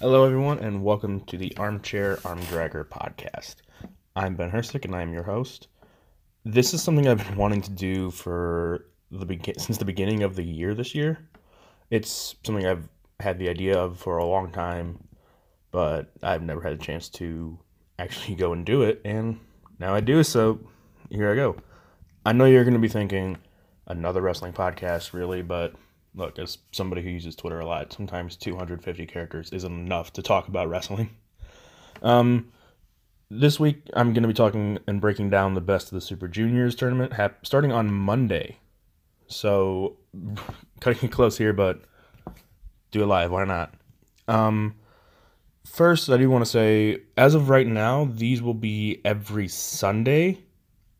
Hello, everyone, and welcome to the Armchair Arm Dragger podcast. I'm Ben Hersick, and I'm your host. This is something I've been wanting to do for the since the beginning of the year this year. It's something I've had the idea of for a long time, but I've never had a chance to actually go and do it, and now I do. So here I go. I know you're going to be thinking another wrestling podcast, really, but look, as somebody who uses Twitter a lot, sometimes 250 characters isn't enough to talk about wrestling. Um, this week I'm going to be talking and breaking down the best of the Super Juniors tournament, starting on Monday. So, cutting it close here, but do it live. Why not? Um, first, I do want to say, as of right now, these will be every Sunday.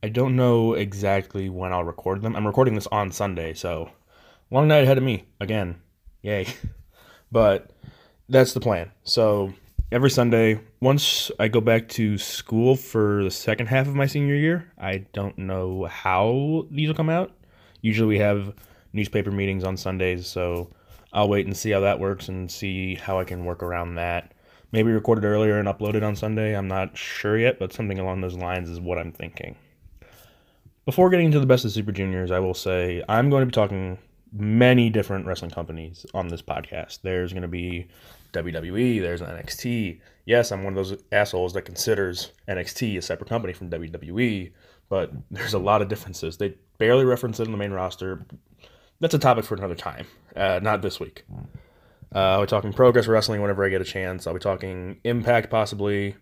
I don't know exactly when I'll record them. I'm recording this on Sunday, so long night ahead of me again. Yay. But that's the plan. So every Sunday, once I go back to school for the second half of my senior year, I don't know how these will come out. Usually we have newspaper meetings on Sundays, so I'll wait and see how that works and see how I can work around that. Maybe record it earlier and upload it on Sunday. I'm not sure yet, but something along those lines is what I'm thinking. Before getting into the best of Super Juniors, I will say I'm going to be talking many different wrestling companies on this podcast. There's going to be WWE, there's NXT. Yes, I'm one of those assholes that considers NXT a separate company from WWE, but there's a lot of differences. They barely reference it in the main roster. That's a topic for another time, uh, not this week. Uh, be talking Progress Wrestling whenever I get a chance. I'll be talking Impact possibly,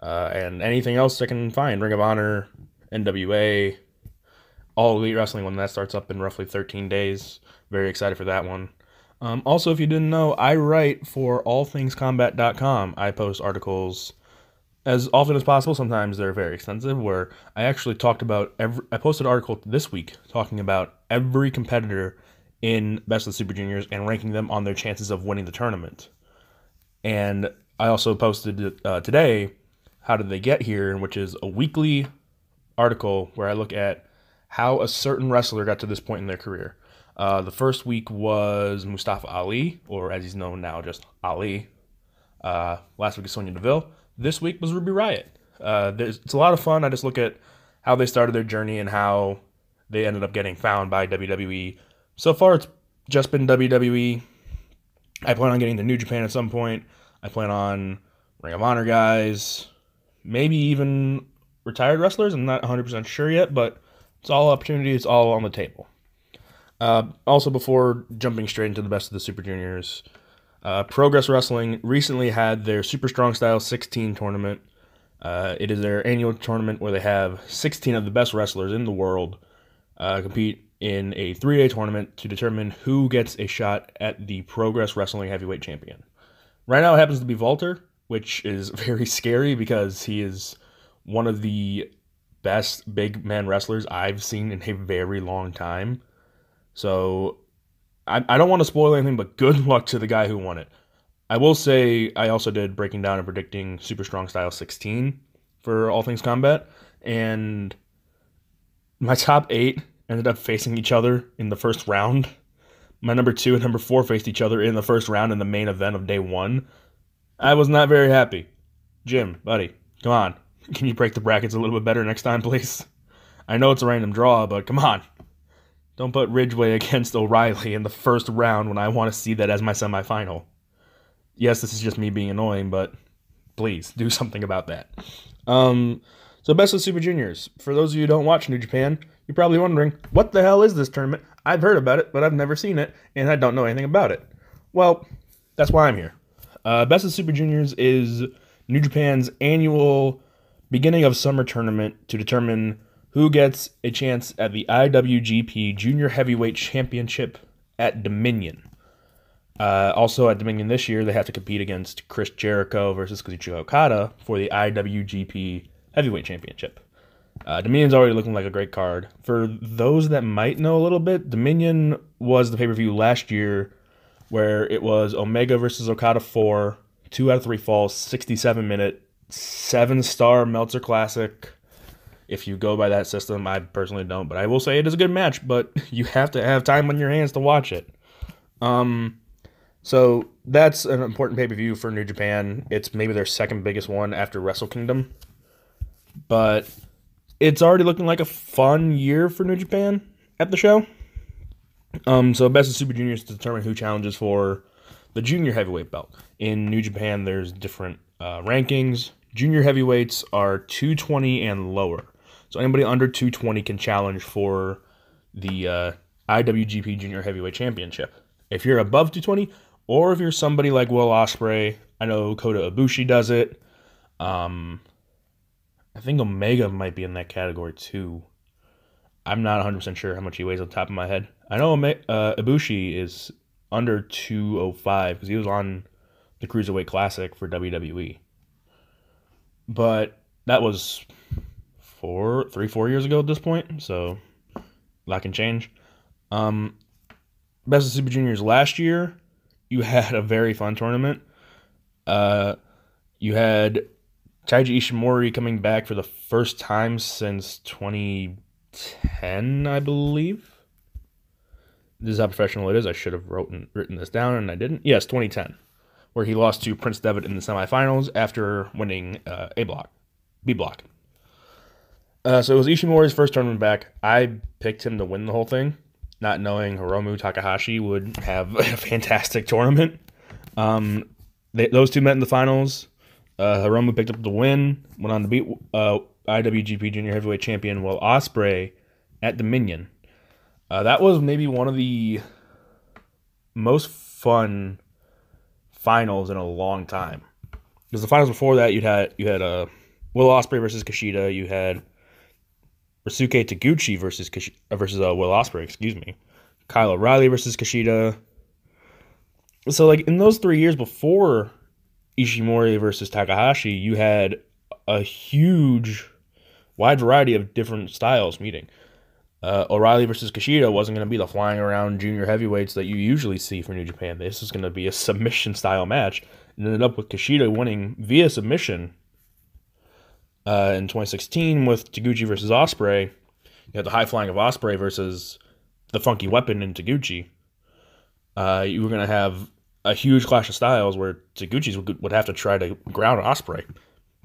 uh, and anything else I can find. Ring of Honor, NWA, all Elite Wrestling when that starts up in roughly 13 days. Very excited for that one. Um, also, if you didn't know, I write for allthingscombat.com. I post articles as often as possible. Sometimes they're very extensive, where I actually talked about every. I posted an article this week talking about every competitor in Best of the Super Juniors and ranking them on their chances of winning the tournament. And I also posted uh, today, How Did They Get Here, which is a weekly article where I look at how a certain wrestler got to this point in their career. Uh, the first week was Mustafa Ali, or as he's known now, just Ali. Uh, last week was Sonya Deville. This week was Ruby Riott. Uh, it's a lot of fun. I just look at how they started their journey and how they ended up getting found by WWE. So far, it's just been WWE. I plan on getting to New Japan at some point. I plan on Ring of Honor guys, maybe even retired wrestlers. I'm not 100% sure yet, but it's all opportunity. It's all on the table. Uh, also, before jumping straight into the best of the Super Juniors, uh, Progress Wrestling recently had their Super Strong Style 16 tournament. Uh, it is their annual tournament where they have 16 of the best wrestlers in the world uh, compete in a three day tournament to determine who gets a shot at the Progress Wrestling Heavyweight Champion. Right now, it happens to be Walter, which is very scary because he is one of the best big man wrestlers I've seen in a very long time. So I, I don't want to spoil anything, but good luck to the guy who won it. I will say I also did breaking down and predicting Super Strong Style 16 for All Things Combat, and my top eight ended up facing each other in the first round. My number two and number four faced each other in the first round in the main event of day one. I was not very happy. Jim, buddy, come on. Can you break the brackets a little bit better next time, please? I know it's a random draw, but come on. Don't put Ridgeway against O'Reilly in the first round when I want to see that as my semifinal. Yes, this is just me being annoying, but please do something about that. Um, so, Best of Super Juniors. For those of you who don't watch New Japan, you're probably wondering, what the hell is this tournament? I've heard about it, but I've never seen it, and I don't know anything about it. Well, that's why I'm here. Uh, Best of Super Juniors is New Japan's annual beginning of summer tournament to determine who gets a chance at the IWGP Junior Heavyweight Championship at Dominion. Uh, also at Dominion this year, they have to compete against Chris Jericho versus Kazuchika Okada for the IWGP Heavyweight Championship. Uh, Dominion's already looking like a great card. For those that might know a little bit, Dominion was the pay per view last year where it was Omega versus Okada 4, two out of three falls, 67 minute, seven star Meltzer Classic if you go by that system. I personally don't, but I will say it is a good match, but you have to have time on your hands to watch it. Um, So that's an important pay per view for New Japan. It's maybe their second biggest one after Wrestle Kingdom. But it's already looking like a fun year for New Japan at the show. Um, so Best of Super Juniors to determine who challenges for the junior heavyweight belt. In New Japan, there's different uh, rankings. Junior heavyweights are 220 and lower. So anybody under 220 can challenge for the uh, IWGP Junior Heavyweight Championship. If you're above 220, or if you're somebody like Will Ospreay, I know Kota Ibushi does it. Um, I think Omega might be in that category too. I'm not 100% sure how much he weighs on top of my head. I know uh, Ibushi is under 205 because he was on the Cruiserweight Classic for WWE. But that was four, three, four years ago at this point, so that can change. Um, Best of Super Juniors last year, you had a very fun tournament. Uh, you had Taiji Ishimori coming back for the first time since 2010, I believe. This is how professional it is. I should have written, written this down and I didn't. Yes, 2010, where he lost to Prince Devitt in the semifinals after winning uh, A block, B block. Uh, so it was Ishimori's first tournament back. I picked him to win the whole thing, not knowing Hiromu Takahashi would have a fantastic tournament. Um, they, those two met in the finals. Uh, Hiromu picked up the win, went on to beat uh, IWGP Junior Heavyweight Champion Will Ospreay at Dominion. Uh, that was maybe one of the most fun finals in a long time. Because the finals before that, you had you had uh, Will Ospreay versus Kushida. You had Ryusuke Taguchi versus Kish- uh, versus uh, Will Ospreay. Excuse me. Kyle O'Reilly versus Kushida. So like in those three years before Ishimori versus Takahashi, you had a huge, wide variety of different styles meeting. Uh, O'Reilly versus Kushida wasn't going to be the flying around junior heavyweights that you usually see for New Japan. This is going to be a submission style match. And ended up with Kushida winning via submission uh, in 2016 with Taguchi versus Ospreay. You had the high flying of Ospreay versus the funky weapon in Taguchi. Uh, you were going to have a huge clash of styles where Taguchi's would have to try to ground Ospreay.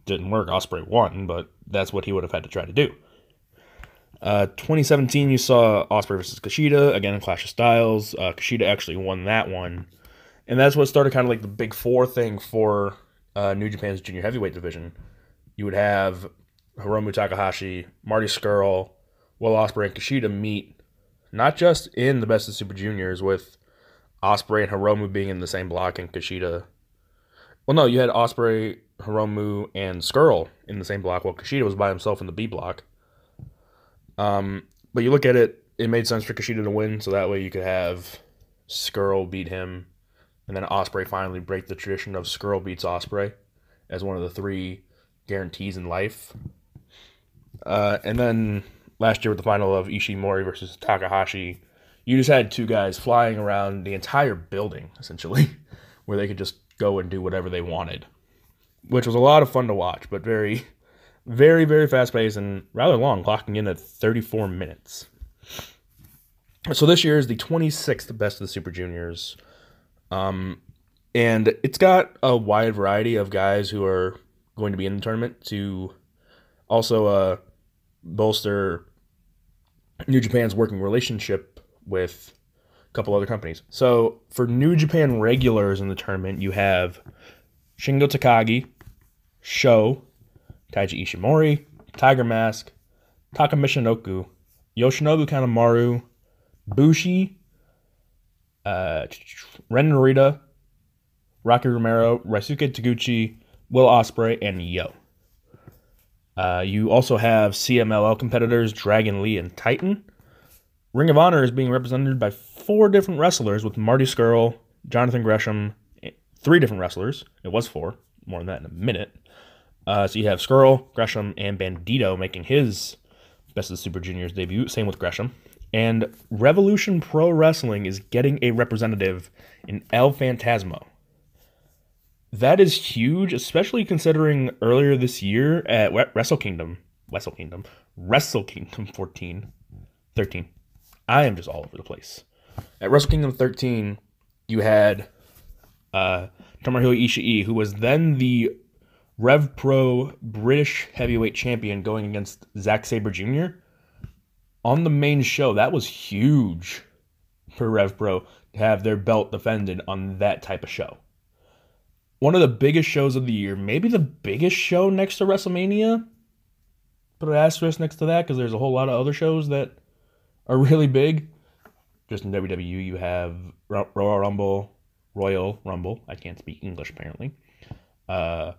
Didn't work. Ospreay won, but that's what he would have had to try to do. Uh, 2017, you saw Ospreay versus Kushida again, in clash of styles. Uh, Kushida actually won that one, and that's what started kind of like the big four thing for uh, New Japan's junior heavyweight division. You would have Hiromu Takahashi, Marty Scurll, Will Ospreay, and Kushida meet not just in the Best of Super Juniors with Ospreay and Hiromu being in the same block and Kushida. Well, no, you had Ospreay, Hiromu, and Scurll in the same block while Kushida was by himself in the B block. Um, but you look at it, it made sense for Kushida to win, so that way you could have Scurll beat him, and then Ospreay finally break the tradition of Scurll beats Ospreay as one of the three guarantees in life. Uh, and then last year with the final of Ishimori versus Takahashi, you just had two guys flying around the entire building essentially, where they could just go and do whatever they wanted, which was a lot of fun to watch, but very, very, very fast paced and rather long, clocking in at 34 minutes. So this year is the 26th best of the Super Juniors. Um, and it's got a wide variety of guys who are going to be in the tournament to also uh, bolster New Japan's working relationship with a couple other companies. So for New Japan regulars in the tournament, you have Shingo Takagi, Sho, Taiji Ishimori, Tiger Mask, Taka Michinoku, Yoshinobu Kanemaru, Bushi, uh, Ren Narita, Rocky Romero, Ryusuke Taguchi, Will Ospreay, and Yo. Uh, you also have CMLL competitors Dragon Lee and Titan. Ring of Honor is being represented by four different wrestlers with Marty Scurll, Jonathan Gresham, three different wrestlers. It was four. More than that in a minute. Uh, so you have Scurll, Gresham, and Bandito making his Best of the Super Juniors debut. Same with Gresham. And Revolution Pro Wrestling is getting a representative in El Phantasmo. That is huge, especially considering earlier this year at Wrestle Kingdom, Wrestle Kingdom, Wrestle Kingdom 14, 13. I am just all over the place. At Wrestle Kingdom 13, you had uh, Tomohiro Ishii, who was then the Rev Pro British heavyweight champion going against Zack Sabre Jr. on the main show. That was huge for Rev Pro to have their belt defended on that type of show. One of the biggest shows of the year, maybe the biggest show next to WrestleMania. Put an asterisk next to that because there's a whole lot of other shows that are really big. Just in WWE, you have Royal Rumble, Royal Rumble. I can't speak English apparently. Uh,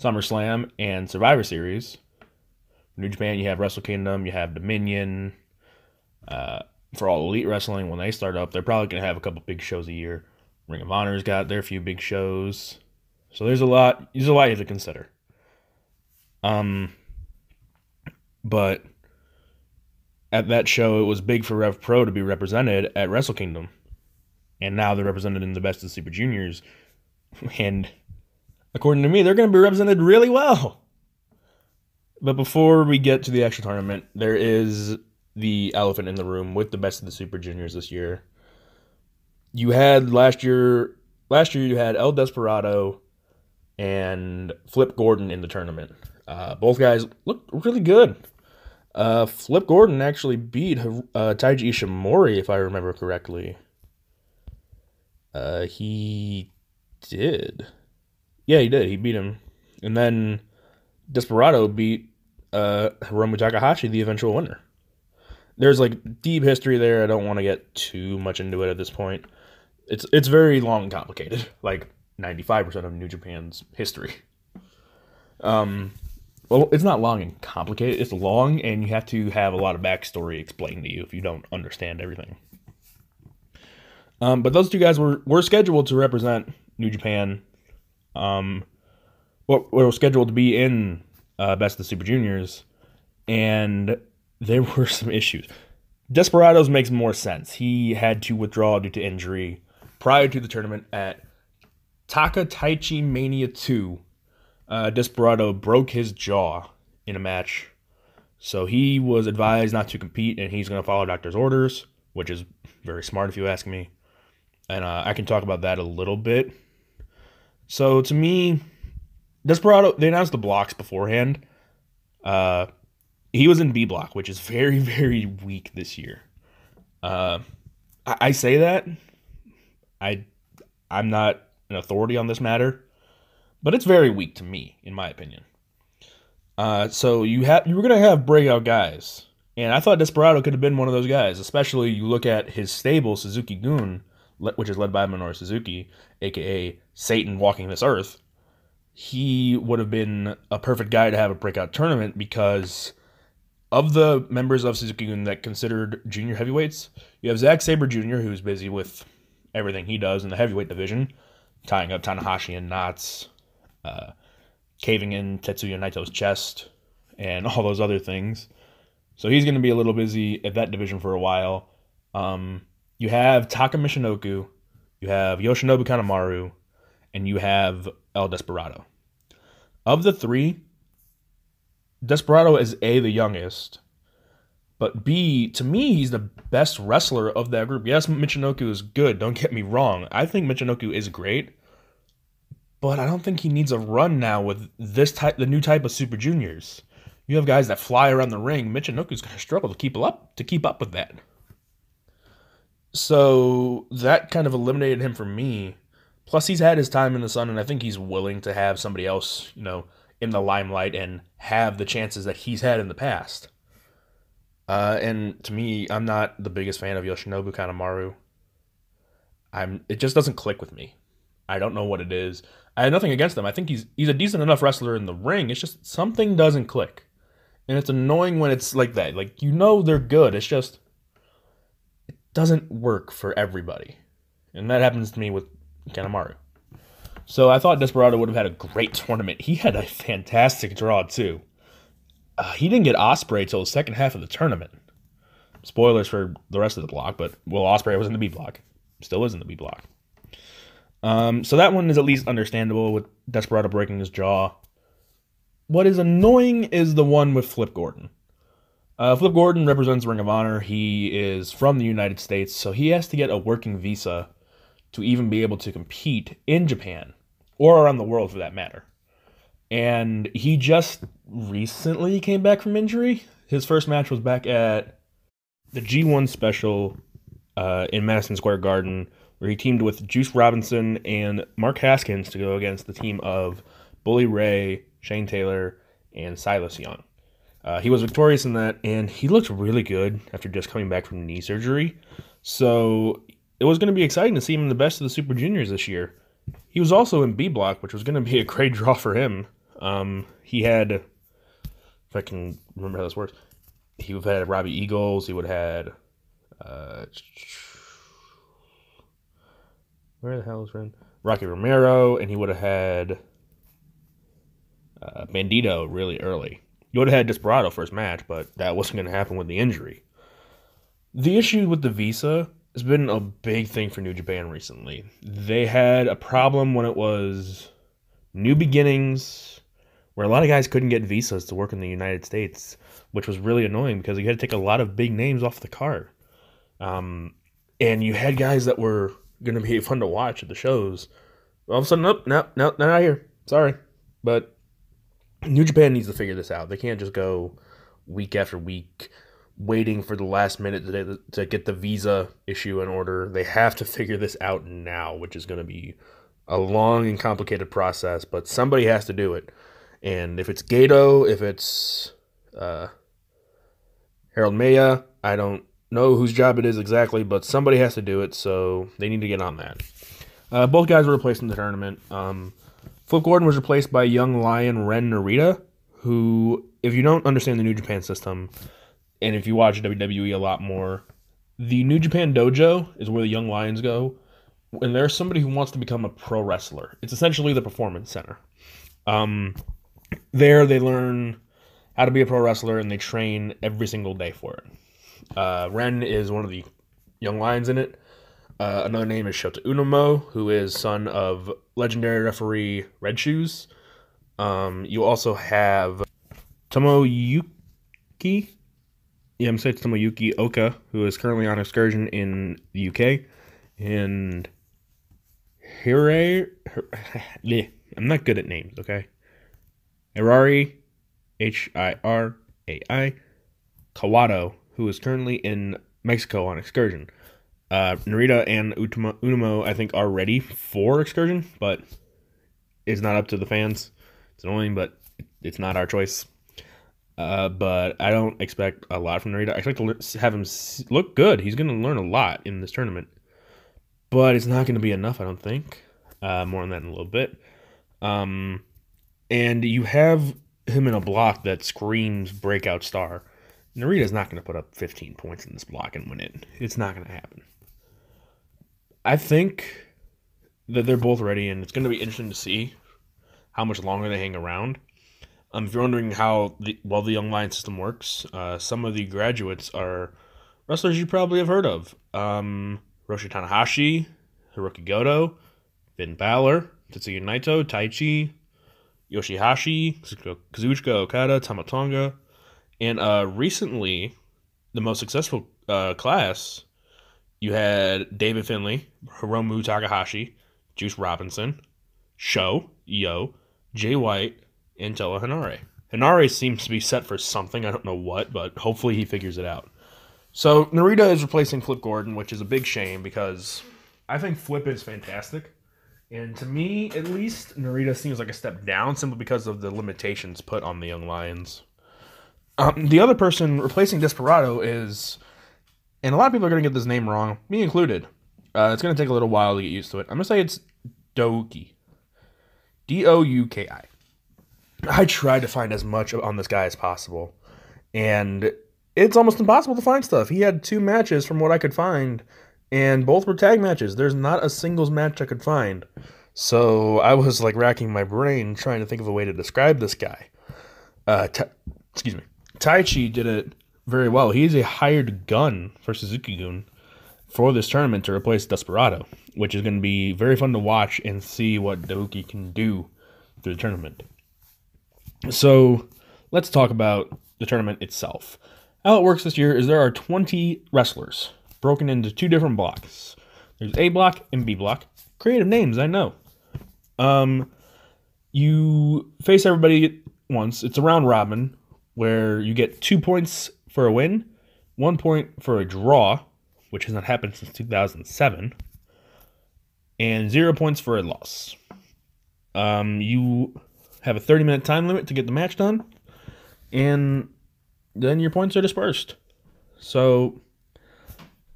SummerSlam and Survivor Series. New Japan, you have Wrestle Kingdom, you have Dominion. Uh, for all Elite Wrestling, when they start up, they're probably going to have a couple big shows a year. Ring of Honor's got their few big shows. So there's a lot. There's a lot you have to consider. Um, but at that show, it was big for Rev Pro to be represented at Wrestle Kingdom, and now they're represented in the Best of Super Juniors, and according to me, they're going to be represented really well. But before we get to the actual tournament, there is the elephant in the room with the best of the Super Juniors this year. You had last year. Last year, you had El Desperado and Flip Gordon in the tournament. Uh, both guys looked really good. Uh, Flip Gordon actually beat uh, Taiji Ishimori, if I remember correctly. Uh, he did. Yeah, he did. He beat him. And then Desperado beat uh, Hiromu Takahashi, the eventual winner. There's like deep history there. I don't want to get too much into it at this point. It's it's very long and complicated, like 95% of New Japan's history. Um, well, it's not long and complicated. It's long, and you have to have a lot of backstory explained to you if you don't understand everything. Um, but those two guys were were scheduled to represent New Japan um, what were scheduled to be in uh, Best of the Super Juniors, and there were some issues. Desperados makes more sense. He had to withdraw due to injury prior to the tournament at Taka Taichi Mania 2. Uh, Desperado broke his jaw in a match. So he was advised not to compete and he's going to follow doctor's orders, which is very smart if you ask me. And uh, I can talk about that a little bit so to me, Desperado, they announced the blocks beforehand. Uh, he was in B block, which is very, very weak this year. Uh, I, I say that. I, I'm not an authority on this matter, but it's very weak to me, in my opinion. Uh, so you have you were gonna have breakout guys, and I thought Desperado could have been one of those guys. Especially you look at his stable, Suzuki-gun, which is led by Minoru Suzuki, aka Satan walking this earth, he would have been a perfect guy to have a breakout tournament because of the members of Suzuki Gun that considered junior heavyweights, you have Zack Sabre Jr., who's busy with everything he does in the heavyweight division, tying up Tanahashi in knots, uh, caving in Tetsuya Naito's chest, and all those other things. So he's going to be a little busy at that division for a while. Um, you have Taka Michinoku, you have Yoshinobu Kanemaru, and you have El Desperado. Of the three, Desperado is A, the youngest, but B, to me, he's the best wrestler of that group. Yes, Michinoku is good, don't get me wrong. I think Michinoku is great, but I don't think he needs a run now with this type, the new type of Super Juniors. You have guys that fly around the ring. Michinoku's going to struggle to keep up to keep up with that. So that kind of eliminated him for me. Plus, he's had his time in the sun, and I think he's willing to have somebody else, you know, in the limelight and have the chances that he's had in the past. Uh, and to me, I'm not the biggest fan of Yoshinobu Kanemaru. I'm. It just doesn't click with me. I don't know what it is. I have nothing against him. I think he's he's a decent enough wrestler in the ring. It's just something doesn't click, and it's annoying when it's like that. Like you know they're good. It's just doesn't work for everybody. And that happens to me with Kanemaru. So I thought Desperado would have had a great tournament. He had a fantastic draw too. Uh, he didn't get Ospreay till the second half of the tournament. Spoilers for the rest of the block, but well, Ospreay was in the B block, still is in the B block. Um, so that one is at least understandable with Desperado breaking his jaw. What is annoying is the one with Flip Gordon. Uh, Flip Gordon represents Ring of Honor. He is from the United States, so he has to get a working visa to even be able to compete in Japan or around the world for that matter. And he just recently came back from injury. His first match was back at the G1 special uh, in Madison Square Garden, where he teamed with Juice Robinson and Mark Haskins to go against the team of Bully Ray, Shane Taylor, and Silas Young. Uh, he was victorious in that, and he looked really good after just coming back from knee surgery. So it was going to be exciting to see him in the best of the Super Juniors this year. He was also in B Block, which was going to be a great draw for him. Um, he had, if I can remember how this works, he would have had Robbie Eagles. He would have had, uh, where the hell is Ren? Rocky Romero, and he would have had uh, Bandito really early. You would have had Desperado first match, but that wasn't going to happen with the injury. The issue with the visa has been a big thing for New Japan recently. They had a problem when it was new beginnings, where a lot of guys couldn't get visas to work in the United States, which was really annoying because you had to take a lot of big names off the card. Um, and you had guys that were going to be fun to watch at the shows. All of a sudden, nope, no, no, they're not here. Sorry. But New Japan needs to figure this out. They can't just go week after week waiting for the last minute to, to get the visa issue in order. They have to figure this out now, which is going to be a long and complicated process, but somebody has to do it. And if it's Gedo, if it's uh, Harold Meij, I don't know whose job it is exactly, but somebody has to do it, so they need to get on that. Uh, both guys were replaced in the tournament. Um, Flip Gordon was replaced by young Lion Ren Narita, who, if you don't understand the New Japan system, and if you watch WWE a lot more, the New Japan Dojo is where the young lions go. When there's somebody who wants to become a pro wrestler, it's essentially the performance center. Um, there, they learn how to be a pro wrestler and they train every single day for it. Uh, Ren is one of the young lions in it. Uh, another name is Shota Umino, who is son of legendary referee Red Shoes. Um, you also have Tomoyuki yeah, I'm saying Tomoyuki Oka, who is currently on excursion in the UK, and Hire. I'm not good at names. Okay, Hirari, H I R A I, Kawato, who is currently in Mexico on excursion. Uh, Narita and Umino, I think, are ready for excursion, but it's not up to the fans. It's annoying, but it's not our choice. Uh, but I don't expect a lot from Narita. I expect to have him look good. He's going to learn a lot in this tournament, but it's not going to be enough. I don't think. Uh, more on that in a little bit. Um, and you have him in a block that screams breakout star. Narita's not going to put up 15 points in this block and win it. It's not going to happen. I think that they're both ready, and it's going to be interesting to see how much longer they hang around. Um, if you're wondering how the well the Young Lion system works, uh, some of the graduates are wrestlers you probably have heard of. Um, Roshi Tanahashi, Hiroki Goto, Finn Balor, Tetsuya Naito, Taichi, Yoshihashi, Kazuchika Okada, Tama Tonga, and uh, recently, the most successful uh, class, you had David Finlay, Hiromu Takahashi, Juice Robinson, Sho, Yo, Jay White, and Toa Henare. Henare seems to be set for something. I don't know what, but hopefully he figures it out. So Narita is replacing Flip Gordon, which is a big shame because I think Flip is fantastic. And to me, at least, Narita seems like a step down simply because of the limitations put on the Young Lions. Um, the other person replacing Desperado is, and a lot of people are going to get this name wrong, me included. Uh, it's going to take a little while to get used to it. I'm going to say it's Douki. D O U K I. I tried to find as much on this guy as possible, and it's almost impossible to find stuff. He had two matches from what I could find, and both were tag matches. There's not a singles match I could find. So I was like racking my brain trying to think of a way to describe this guy. Uh, excuse me. Taichi did it very well. He is a hired gun for Suzuki Gun for this tournament to replace Desperado, which is going to be very fun to watch and see what Douki can do through the tournament. So let's talk about the tournament itself. How it works this year is there are 20 wrestlers broken into two different blocks. There's A block and B block. Creative names, I know. Um, you face everybody once. It's a round robin where you get two points for a win, one point for a draw, which has not happened since 2007, and zero points for a loss. Um, you have a 30 minute time limit to get the match done, and then your points are dispersed. So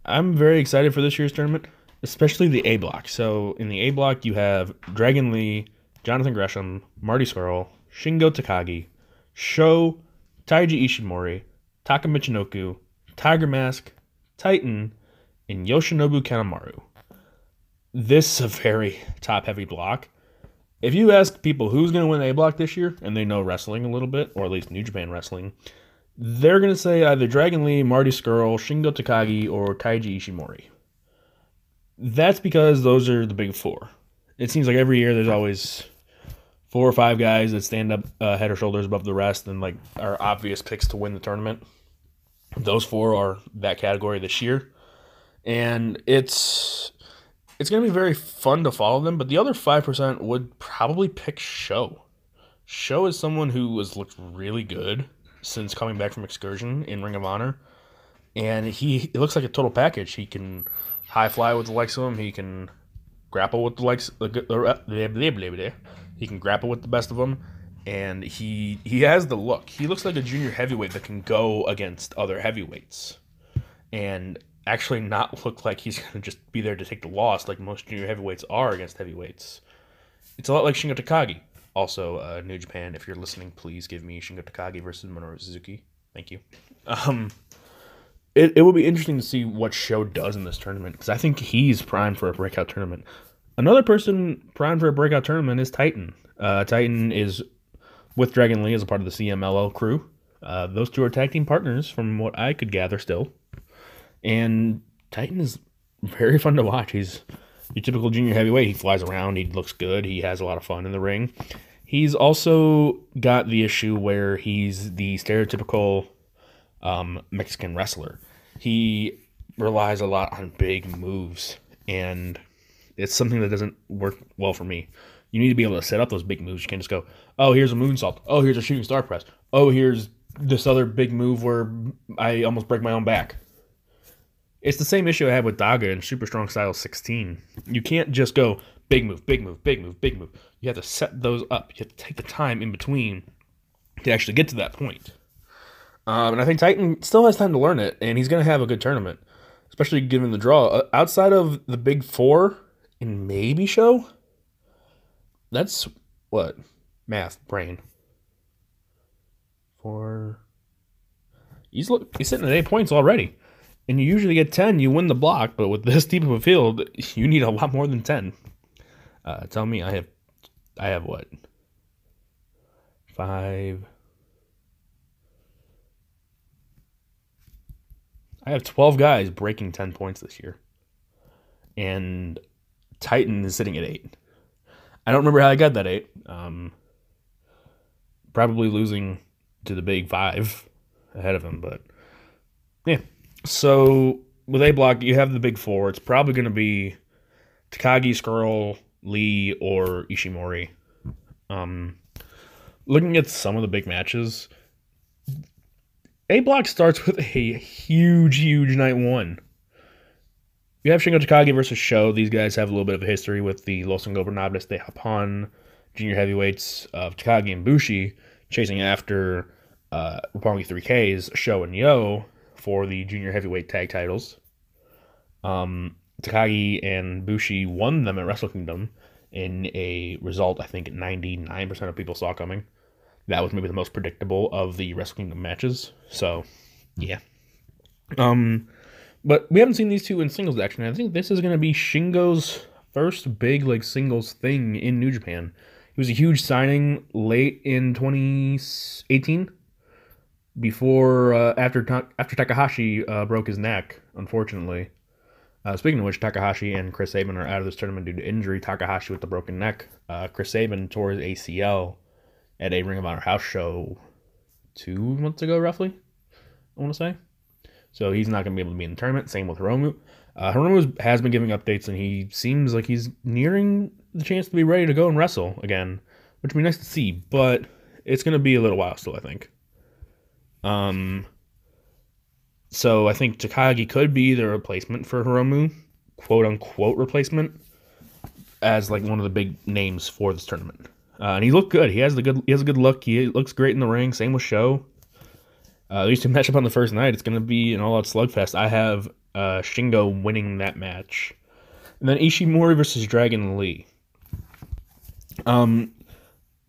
I'm very excited for this year's tournament, especially the A block. So in the A block, you have Dragon Lee, Jonathan Gresham, Marty Scurll, Shingo Takagi, Sho, Taiji Ishimori, Taka Michinoku, Tiger Mask, Titan, and Yoshinobu Kanemaru. This is a very top heavy block. If you ask people who's going to win A block this year, and they know wrestling a little bit, or at least New Japan wrestling, they're going to say either Dragon Lee, Marty Scurll, Shingo Takagi, or Taiji Ishimori. That's because those are the big four. It seems like every year there's always four or five guys that stand up uh, head or shoulders above the rest and like are obvious picks to win the tournament. Those four are that category this year, and it's it's going to be very fun to follow them. But the other five percent would probably pick Sho. Sho is someone who has looked really good since coming back from excursion in Ring of Honor, and he it looks like a total package. He can high fly with the likes of him. He can grapple with the likes. He can grapple with the best of them, and he he has the look. He looks like a junior heavyweight that can go against other heavyweights, and actually not look like he's going to just be there to take the loss like most junior heavyweights are against heavyweights. It's a lot like Shingo Takagi. Also, uh, New Japan, if you're listening, please give me Shingo Takagi versus Minoru Suzuki. Thank you. Um, it, it will be interesting to see what Sho does in this tournament because I think he's primed for a breakout tournament. Another person primed for a breakout tournament is Titan. Uh, Titan is with Dragon Lee as a part of the CMLL crew. Uh, those two are tag team partners, from what I could gather, still. And Titan is very fun to watch. He's your typical junior heavyweight. He flies around. He looks good. He has a lot of fun in the ring. He's also got the issue where he's the stereotypical um, Mexican wrestler. He relies a lot on big moves, and it's something that doesn't work well for me. You need to be able to set up those big moves. You can't just go, oh, here's a moonsault. Oh, here's a shooting star press. Oh, here's this other big move where I almost break my own back. It's the same issue I had with Daga in Super Strong Style 16. You can't just go big move, big move, big move, big move. You have to set those up. You have to take the time in between to actually get to that point. Um, and I think Titan still has time to learn it, and he's going to have a good tournament, especially given the draw. Uh, outside of the big four and maybe Sho? that's what? Math, brain. Four. He's, look, he's sitting at eight points already and you usually get 10, you win the block, but with this deep of a field, you need a lot more than 10. Uh, tell me, I have, I have what? Five. I have 12 guys breaking 10 points this year. And Titan is sitting at 8. I don't remember how I got that 8. Um, probably losing to the big 5 ahead of him, but yeah, so with A block, you have the big four. It's probably going to be Takagi, Scurll, Lee, or Ishimori. Um, looking at some of the big matches, A block starts with a huge, huge night one. You have Shingo Takagi versus Sho. These guys have a little bit of a history with the Los Ingobernables de Japón junior heavyweights of Takagi and Bushi chasing after uh, Roppongi 3Ks, Sho and Yo for the junior heavyweight tag titles. Um, Takagi and Bushi won them at Wrestle Kingdom in a result I think 99% of people saw coming. That was maybe the most predictable of the Wrestle Kingdom matches. So, yeah. Um, but we haven't seen these two in singles action. I think this is going to be Shingo's first big like singles thing in New Japan. He was a huge signing late in 2018 before uh, after after Takahashi uh, broke his neck, unfortunately. Uh, speaking of which, Takahashi and Chris Sabin are out of this tournament due to injury. Takahashi with the broken neck. Uh, Chris Sabin tore his ACL at a Ring of Honor house show two months ago, roughly. I want to say. So he's not going to be able to be in the tournament. Same with Hiromu. Uh, Hiromu has been giving updates, and he seems like he's nearing the chance to be ready to go and wrestle again, which would be nice to see. But it's going to be a little while still, I think. Um, so I think Takagi could be the replacement for Hiromu, quote unquote replacement, as like one of the big names for this tournament. Uh, and he looked good. He has the good. He has a good look. He looks great in the ring. Same with Sho. Uh, these two match up on the first night. It's going to be an all-out slugfest. I have uh, Shingo winning that match, and then Ishimori versus Dragon Lee. Um,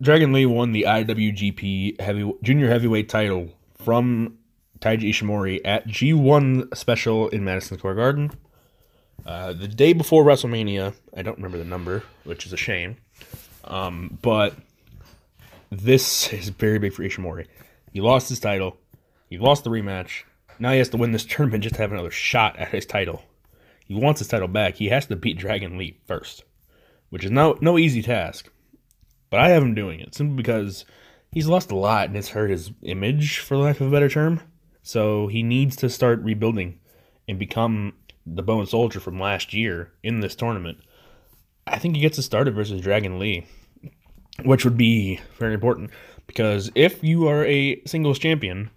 Dragon Lee won the IWGP heavy junior heavyweight title from Taiji Ishimori at G1 special in Madison Square Garden. Uh, the day before WrestleMania, I don't remember the number, which is a shame. Um, but this is very big for Ishimori. He lost his title. He lost the rematch. Now he has to win this tournament just to have another shot at his title. He wants his title back. He has to beat Dragon Lee first, which is no no easy task. But I have him doing it simply because he's lost a lot and it's hurt his image, for lack of a better term. So he needs to start rebuilding and become the Bone Soldier from last year in this tournament. I think he gets it versus Dragon Lee, which would be very important because if you are a singles champion,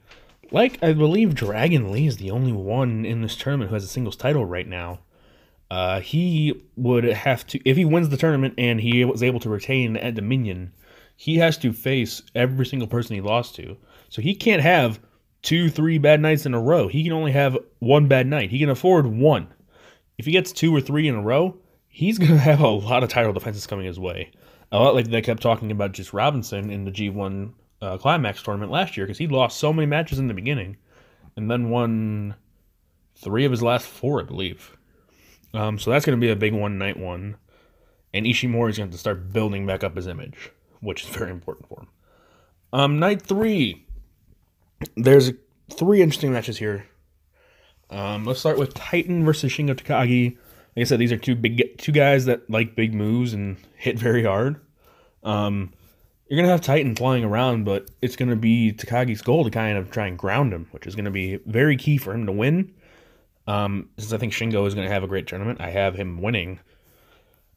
like I believe Dragon Lee is the only one in this tournament who has a singles title right now. Uh, he would have to if he wins the tournament and he was able to retain at Dominion, he has to face every single person he lost to. So he can't have two, three bad nights in a row. He can only have one bad night. He can afford one. If he gets two or three in a row, he's going to have a lot of title defenses coming his way. A lot like they kept talking about Juice Robinson in the G1 uh, Climax tournament last year because he lost so many matches in the beginning and then won three of his last four, I believe. Um, so that's going to be a big one night one. And Ishimori is going to have to start building back up his image, which is very important for him. Um, night three, there's three interesting matches here. Um, let's start with Titan versus Shingo Takagi. Like I said, these are two big two guys that like big moves and hit very hard. Um, you're gonna have Titan flying around, but it's gonna be Takagi's goal to kind of try and ground him, which is gonna be very key for him to win. Um, since I think Shingo is gonna have a great tournament, I have him winning.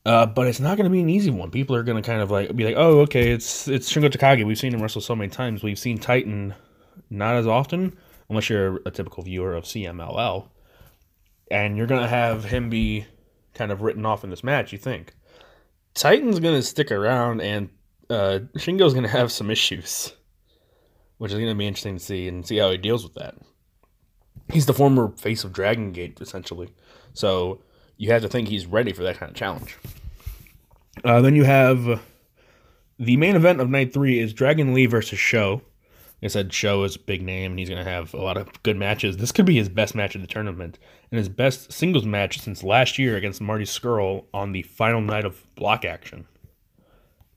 Uh, but it's not gonna be an easy one. People are gonna kind of like be like, "Oh, okay, it's it's Shingo Takagi. We've seen him wrestle so many times. We've seen Titan not as often, unless you're a typical viewer of CMLL, and you're gonna have him be kind of written off in this match. You think Titan's gonna stick around and uh, Shingo's going to have some issues, which is going to be interesting to see and see how he deals with that. He's the former face of Dragon Gate, essentially. So you have to think he's ready for that kind of challenge. Uh, then you have the main event of night three is Dragon Lee versus Sho. I said Sho is a big name and he's going to have a lot of good matches. This could be his best match of the tournament and his best singles match since last year against Marty Scurll on the final night of block action.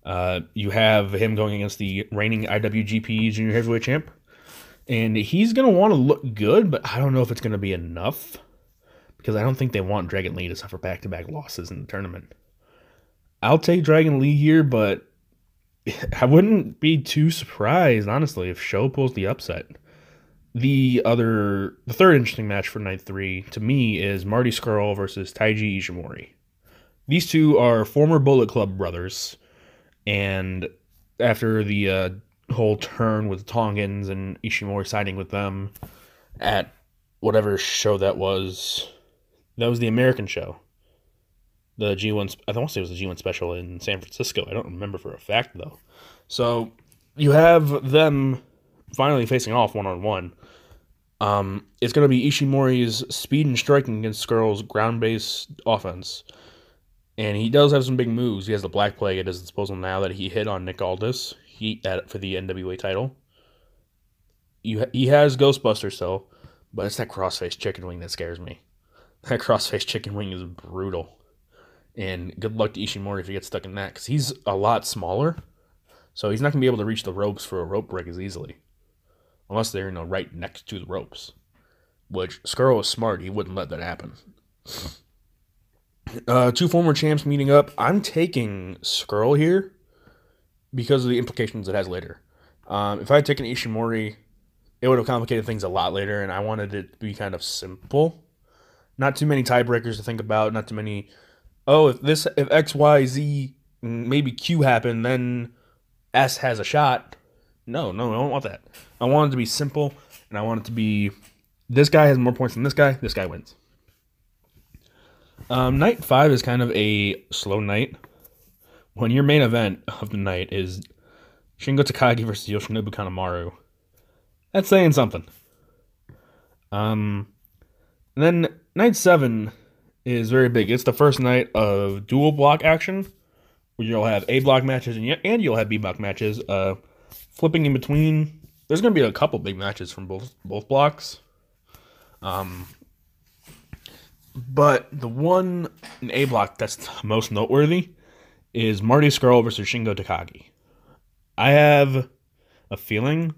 Uh, you have him going against the reigning IWGP Junior Heavyweight Champ, and he's going to want to look good, but I don't know if it's going to be enough because I don't think they want Dragon Lee to suffer back to back losses in the tournament. I'll take Dragon Lee here, but I wouldn't be too surprised, honestly, if Sho pulls the upset. The other, the third interesting match for night three to me is Marty Scurll versus Taiji Ishimori. These two are former Bullet Club brothers and after the uh, whole turn with Tongans and Ishimori siding with them at whatever show that was, that was the American show. The G1, I don't want to say it was the G1 special in San Francisco. I don't remember for a fact though. So you have them finally facing off one on one. It's going to be Ishimori's speed and striking against Scurll's ground based offense. And he does have some big moves. He has the Black Plague at his disposal now that he hit on Nick Aldis he, at, for the NWA title. You, he has Ghostbusters still, but it's that crossface chicken wing that scares me. That crossface chicken wing is brutal. And good luck to Ishimori if he gets stuck in that, because he's a lot smaller. So he's not going to be able to reach the ropes for a rope break as easily. Unless they're, you know, right next to the ropes. Which, Scurll is smart. He wouldn't let that happen. Uh, two former champs meeting up. I'm taking Scurll here because of the implications it has later. Um, if I had taken Ishimori, it would have complicated things a lot later, and I wanted it to be kind of simple. Not too many tiebreakers to think about. Not too many. Oh, if this, if X, Y, Z, maybe Q happen, then S has a shot. No, no, I don't want that. I want it to be simple, and I want it to be this guy has more points than this guy. This guy wins. Um, night five is kind of a slow night. When your main event of the night is Shingo Takagi versus Yoshinobu Kanemaru, that's saying something. Um, then night seven is very big. It's the first night of dual block action, where you'll have A block matches and and you'll have B block matches. Uh, flipping in between. There's to be a couple big matches from both both blocks. Um, but the one in A block that's most noteworthy is Marty Scurll versus Shingo Takagi. I have a feeling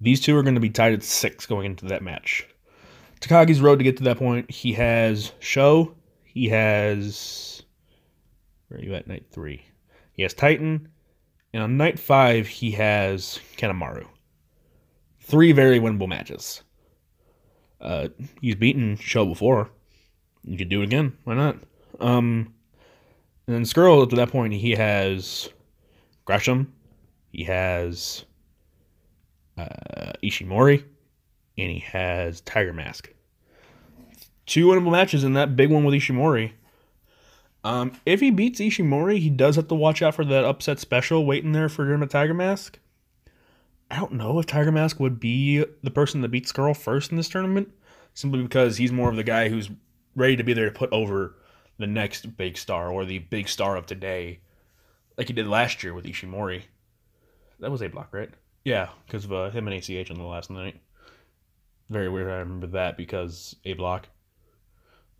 these two are going to be tied at six going into that match. Takagi's road to get to that point. He has Sho, He has. Where are you at night three? He has Titan. And on night five, he has Kanemaru. Three very winnable matches. Uh, he's beaten Sho before. You could do it again. Why not? Um, and then Scurll, up to that point, he has Gresham. He has uh, Ishimori. And he has Tiger Mask. Two winnable matches in that big one with Ishimori. Um, if he beats Ishimori, he does have to watch out for that upset special waiting there for him at Tiger Mask. I don't know if Tiger Mask would be the person that beats Scurll first in this tournament, simply because he's more of the guy who's ready to be there to put over the next big star or the big star of today, like he did last year with Ishimori. That was a block, right? Yeah, because of uh, him and ACH on the last night. Very weird. I remember that because a block.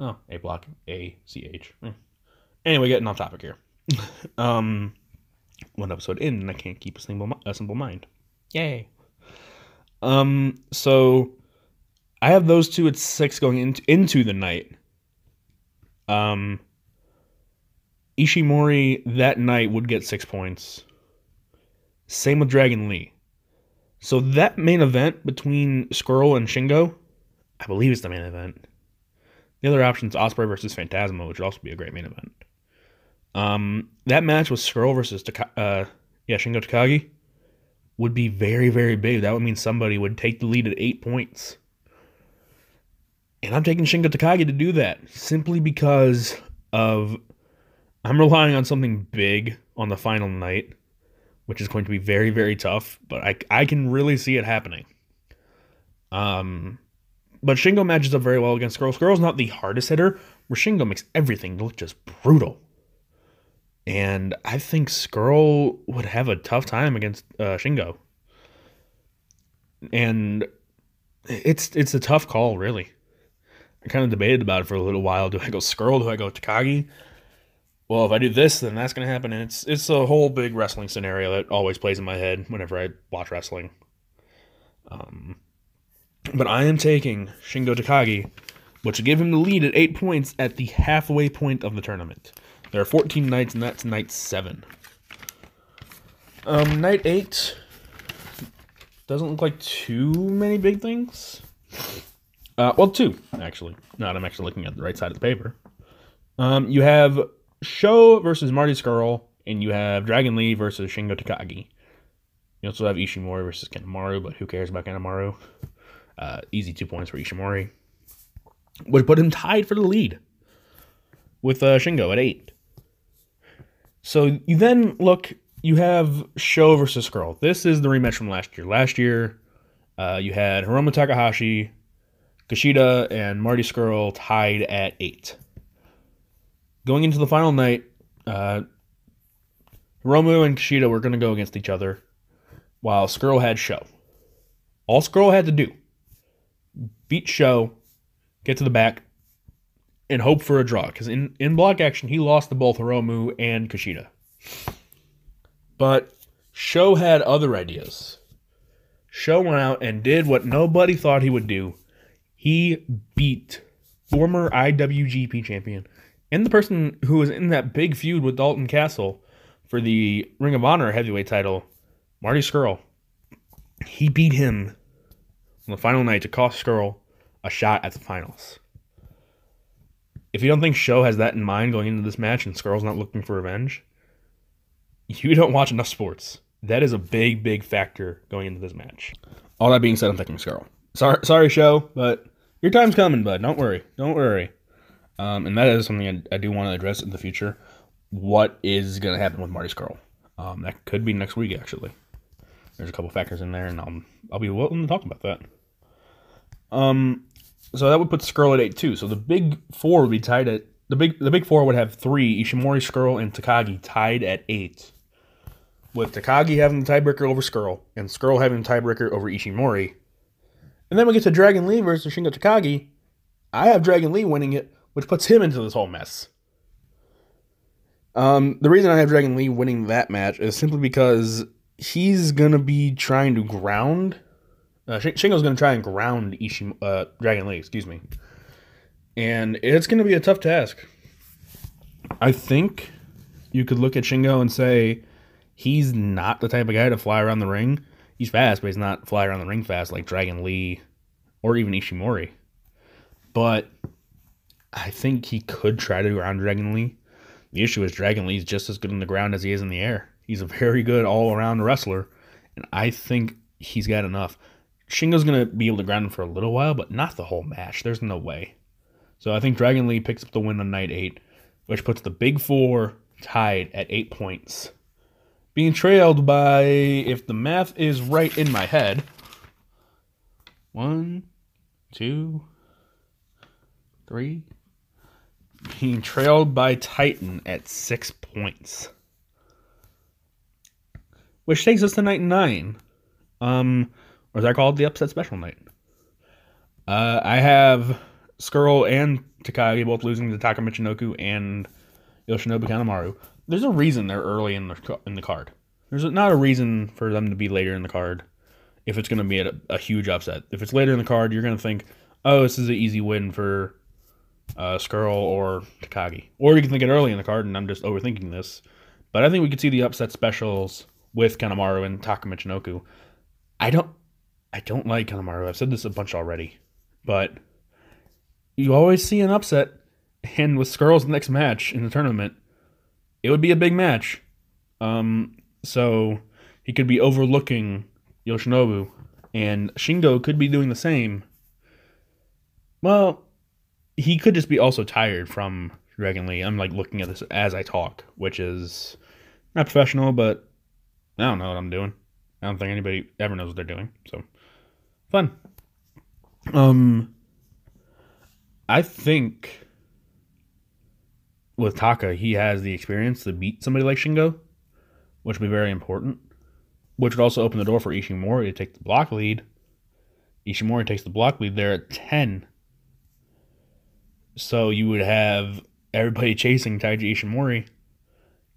Oh, a block, A C H. Hmm. Anyway, getting off topic here. um, one episode in, and I can't keep a simple a simple mind. Yay. Um, so I have those two at six going into into the night. Um, Ishimori that night would get six points. Same with Dragon Lee. So that main event between Scurll and Shingo, I believe is the main event. The other option is Ospreay versus Phantasmo, which would also be a great main event. Um, that match with Scurll versus Taka- uh, yeah Shingo Takagi would be very very big. That would mean somebody would take the lead at eight points, and I'm taking Shingo Takagi to do that simply because of I'm relying on something big on the final night, which is going to be very very tough. But I I can really see it happening. Um, but Shingo matches up very well against Scurll. Scurll's not the hardest hitter, where Shingo makes everything look just brutal. And I think Scurll would have a tough time against uh, Shingo. And it's it's a tough call, really. I kind of debated about it for a little while. Do I go Scurll? Do I go Takagi? Well, if I do this, then that's going to happen. And it's it's a whole big wrestling scenario that always plays in my head whenever I watch wrestling. Um, but I am taking Shingo Takagi, which will give him the lead at eight points at the halfway point of the tournament. There are 14 nights, and that's night seven. Um, night eight doesn't look like too many big things. Uh, well, two actually. Not I'm actually looking at the right side of the paper. Um, you have Sho versus Marty Scurll, and you have Dragon Lee versus Shingo Takagi. You also have Ishimori versus Kanemaru, but who cares about Kanemaru? Uh, easy two points for Ishimori. Would put him tied for the lead with uh, Shingo at eight. So you then look, you have Sho versus Scurll. This is the rematch from last year. Last year, uh, you had Hiromu Takahashi, Kushida, and Marty Scurll tied at eight. Going into the final night, uh, Hiromu and Kushida were going to go against each other, while Scurll had Sho. All Scurll had to do beat Sho, get to the back, and hope for a draw. Because in, in block action, he lost to both Hiromu and Kushida. But Sho had other ideas. Sho went out and did what nobody thought he would do. He beat former IWGP champion and the person who was in that big feud with Dalton Castle for the Ring of Honor heavyweight title, Marty Scurll. He beat him on the final night to cost Scurll a shot at the finals. if you don't think Sho has that in mind going into this match and Scurll's not looking for revenge, you don't watch enough sports. That is a big, big factor going into this match. All that being said, I'm thinking Scurll. Sorry, sorry, Sho, but your time's coming, bud. Don't worry. Don't worry. Um, and that is something I, I do want to address in the future. What is going to happen with Marty Scurll? Um, that could be next week, actually. There's a couple factors in there, and I'll I'll be willing to talk about that. Um, so that would put Scurll at eight too. So the big four would be tied at the big the big four would have three Ishimori, Scurll, and Takagi tied at eight. With Takagi having the tiebreaker over Scurll and Scurll having the tiebreaker over Ishimori. And then we get to Dragon Lee versus Shingo Takagi. I have Dragon Lee winning it, which puts him into this whole mess. Um, the reason I have Dragon Lee winning that match is simply because he's gonna be trying to ground uh, Shingo's going to try and ground Ishim, uh, Dragon Lee, excuse me. And it's going to be a tough task. I think you could look at Shingo and say he's not the type of guy to fly around the ring. He's fast, but he's not fly around the ring fast like Dragon Lee or even Ishimori. But I think he could try to ground Dragon Lee. The issue is Dragon Lee's just as good on the ground as he is in the air. He's a very good all around wrestler, and I think he's got enough. Shingo's going to be able to ground him for a little while, but not the whole match. There's no way. So I think Dragon Lee picks up the win on night eight, which puts the big four tied at eight points. Being trailed by, if the math is right in my head, one, two, three. Being trailed by Titan at six points. Which takes us to night nine. Um, or is that called the upset special night? Uh, I have Scurll and Takagi both losing to Taka Michinoku and Yoshinobu Kanemaru. There's a reason they're early in the in the card. There's not a reason for them to be later in the card if it's going to be a, a, huge upset. If it's later in the card, you're going to think, oh, this is an easy win for uh, Scurll or Takagi. Or you can think it early in the card, and I'm just overthinking this. But I think we could see the upset specials with Kanemaru and Taka Michinoku. I don't I don't like Kanemaru. I've said this a bunch already, but you always see an upset. And with Scurll's next match in the tournament, it would be a big match. Um, so he could be overlooking Yoshinobu, and Shingo could be doing the same. Well, he could just be also tired from Dragon Lee. I'm like looking at this as I talk, which is not professional, but I don't know what I'm doing. I don't think anybody ever knows what they're doing. So Fun. Um, I think with Taka, he has the experience to beat somebody like Shingo, which would be very important. Which would also open the door for Ishimori to take the block lead. Ishimori takes the block lead there at 10. So you would have everybody chasing Taiji Ishimori,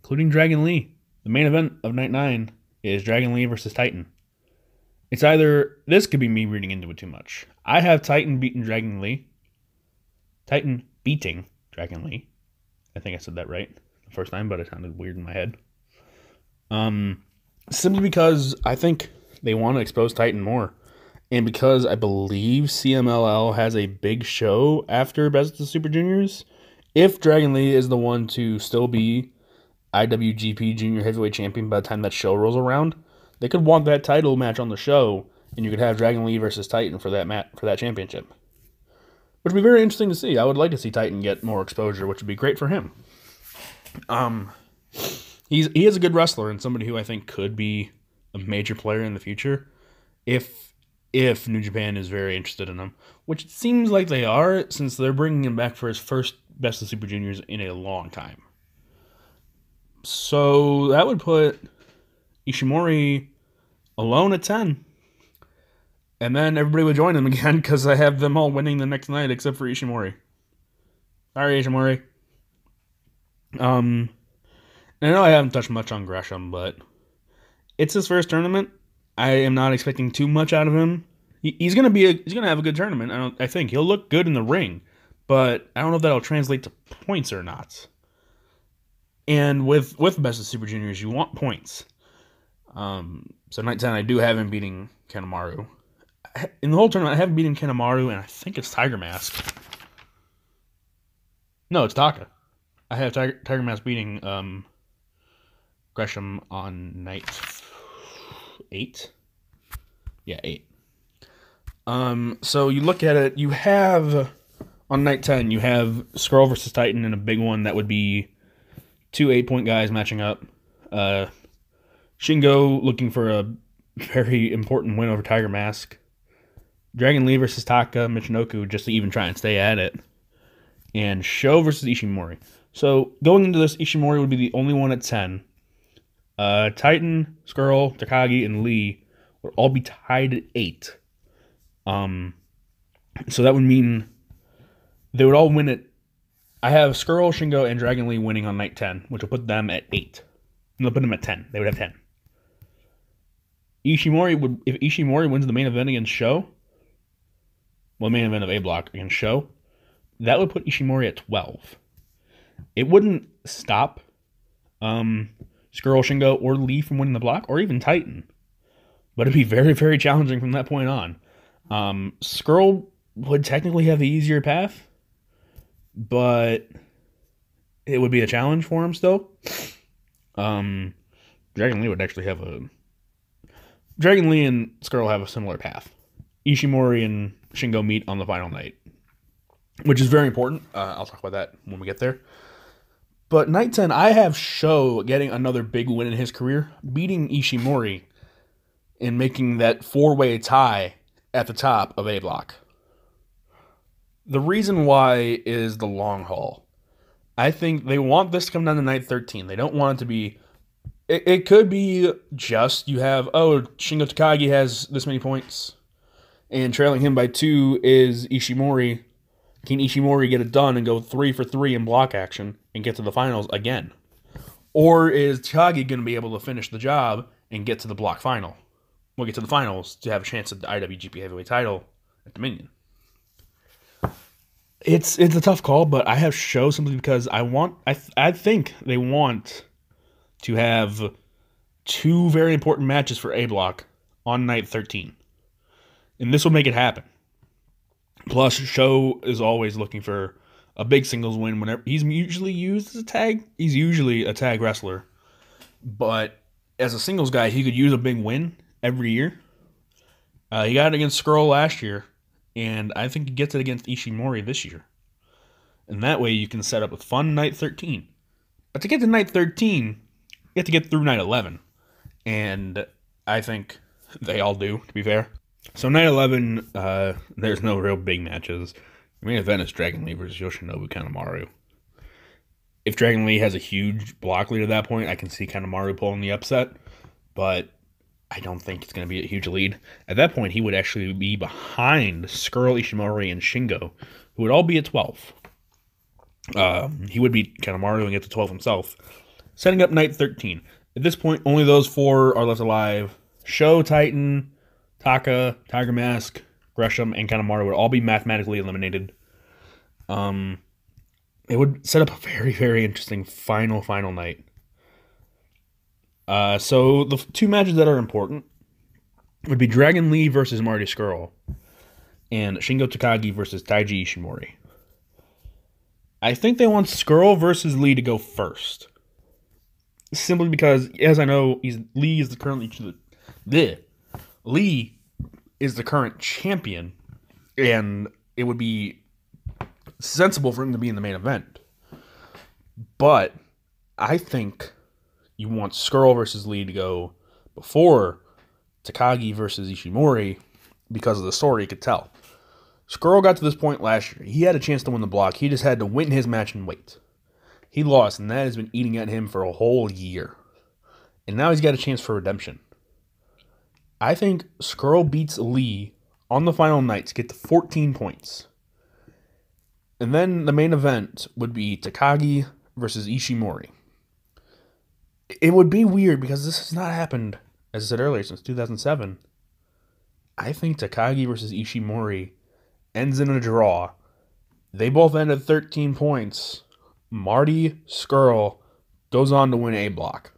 including Dragon Lee. The main event of Night 9 is Dragon Lee versus Titan. It's either this could be me reading into it too much. I have Titan beating Dragon Lee. Titan beating Dragon Lee. I think I said that right the first time, but it sounded weird in my head. Um, simply because I think they want to expose Titan more, and because I believe CMLL has a big show after Best of the Super Juniors. If Dragon Lee is the one to still be IWGP Junior Heavyweight Champion by the time that show rolls around, they could want that title match on the show, and you could have Dragon Lee versus Titan for that mat for that championship, which would be very interesting to see. I would like to see Titan get more exposure, which would be great for him. Um, he's he is a good wrestler and somebody who I think could be a major player in the future, if if New Japan is very interested in him, which it seems like they are, since they're bringing him back for his first Best of Super Juniors in a long time. So that would put Ishimori alone at 10. And then everybody would join him again because I have them all winning the next night except for Ishimori. Sorry, Ishimori. Um, I know I haven't touched much on Gresham, but it's his first tournament. I am not expecting too much out of him. He, he's gonna be a, he's gonna have a good tournament. I don't. I think he'll look good in the ring, but I don't know if that'll translate to points or not. And with with best of Super Juniors, you want points. Um, so night ten, I do have him beating Kanemaru. In the whole tournament, I haven't beaten Kanemaru, and I think it's Tiger Mask. No, it's Taka. I have Tiger, Tiger Mask beating um, Gresham on night eight. Yeah, eight. Um, so you look at it, you have on night ten, you have Scurll versus Titan in a big one that would be two eight point guys matching up. Uh, Shingo looking for a very important win over Tiger Mask. Dragon Lee versus Taka Michinoku just to even try and stay at it. And Sho versus Ishimori. So going into this, Ishimori would be the only one at 10. Uh, Titan, Scurll, Takagi, and Lee would all be tied at 8. Um, so that would mean they would all win it. I have Scurll, Shingo, and Dragon Lee winning on night 10, which will put them at 8. And they'll put them at 10. They would have 10. Ishimori would if Ishimori wins the main event against Sho, well, main event of A Block against Sho, that would put Ishimori at twelve. It wouldn't stop um, Scurll, Shingo, or Lee from winning the block, or even Titan, but it'd be very, very challenging from that point on. Um, Scurll would technically have the easier path, but it would be a challenge for him still. Um, Dragon Lee would actually have a Dragon Lee and Scurll have a similar path. Ishimori and Shingo meet on the final night, which is very important. Uh, I'll talk about that when we get there. But night 10, I have Sho getting another big win in his career, beating Ishimori and making that four way tie at the top of A block. The reason why is the long haul. I think they want this to come down to night 13. They don't want it to be it, it could be just you have oh Shingo Takagi has this many points, and trailing him by two is Ishimori. Can Ishimori get it done and go three for three in block action and get to the finals again? Or is Takagi going to be able to finish the job and get to the block final? We'll get to the finals to have a chance at the IWGP Heavyweight title at Dominion. It's it's a tough call, but I have Sho simply because I want I th- I think they want to have two very important matches for A Block on night 13. And this will make it happen. Plus, Sho is always looking for a big singles win whenever he's usually used as a tag. He's usually a tag wrestler. But as a singles guy, he could use a big win every year. Uh, he got it against Scurll last year, and I think he gets it against Ishimori this year. And that way you can set up a fun night 13. But to get to night 13, you have to get through night 11. And I think they all do, to be fair. So, night 11, uh, there's no real big matches. The main event is Dragon Lee versus Yoshinobu Kanemaru. If Dragon Lee has a huge block lead at that point, I can see Kanemaru pulling the upset, but I don't think it's going to be a huge lead. At that point, he would actually be behind Scurll, Ishimori, and Shingo, who would all be at 12. Uh, he would beat Kanemaru and get to 12 himself setting up night 13. At this point, only those four are left alive. Sho Titan, Taka, Tiger Mask, Gresham, and Kanemaru would all be mathematically eliminated. Um, it would set up a very, very interesting final, final night. Uh, so the two matches that are important would be Dragon Lee versus Marty Scurll and Shingo Takagi versus Taiji Ishimori. I think they want Scurll versus Lee to go first simply because, as I know, he's Lee is the currently the Lee is the current champion, and it would be sensible for him to be in the main event. But I think you want Scurll versus Lee to go before Takagi versus Ishimori because of the story you could tell. Scurll got to this point last year. He had a chance to win the block. He just had to win his match and wait. He lost, and that has been eating at him for a whole year. And now he's got a chance for redemption. I think Scurll beats Lee on the final night to get to 14 points. And then the main event would be Takagi versus Ishimori. It would be weird because this has not happened, as I said earlier, since 2007. I think Takagi versus Ishimori ends in a draw. They both end at 13 points. Marty Scurll goes on to win A block.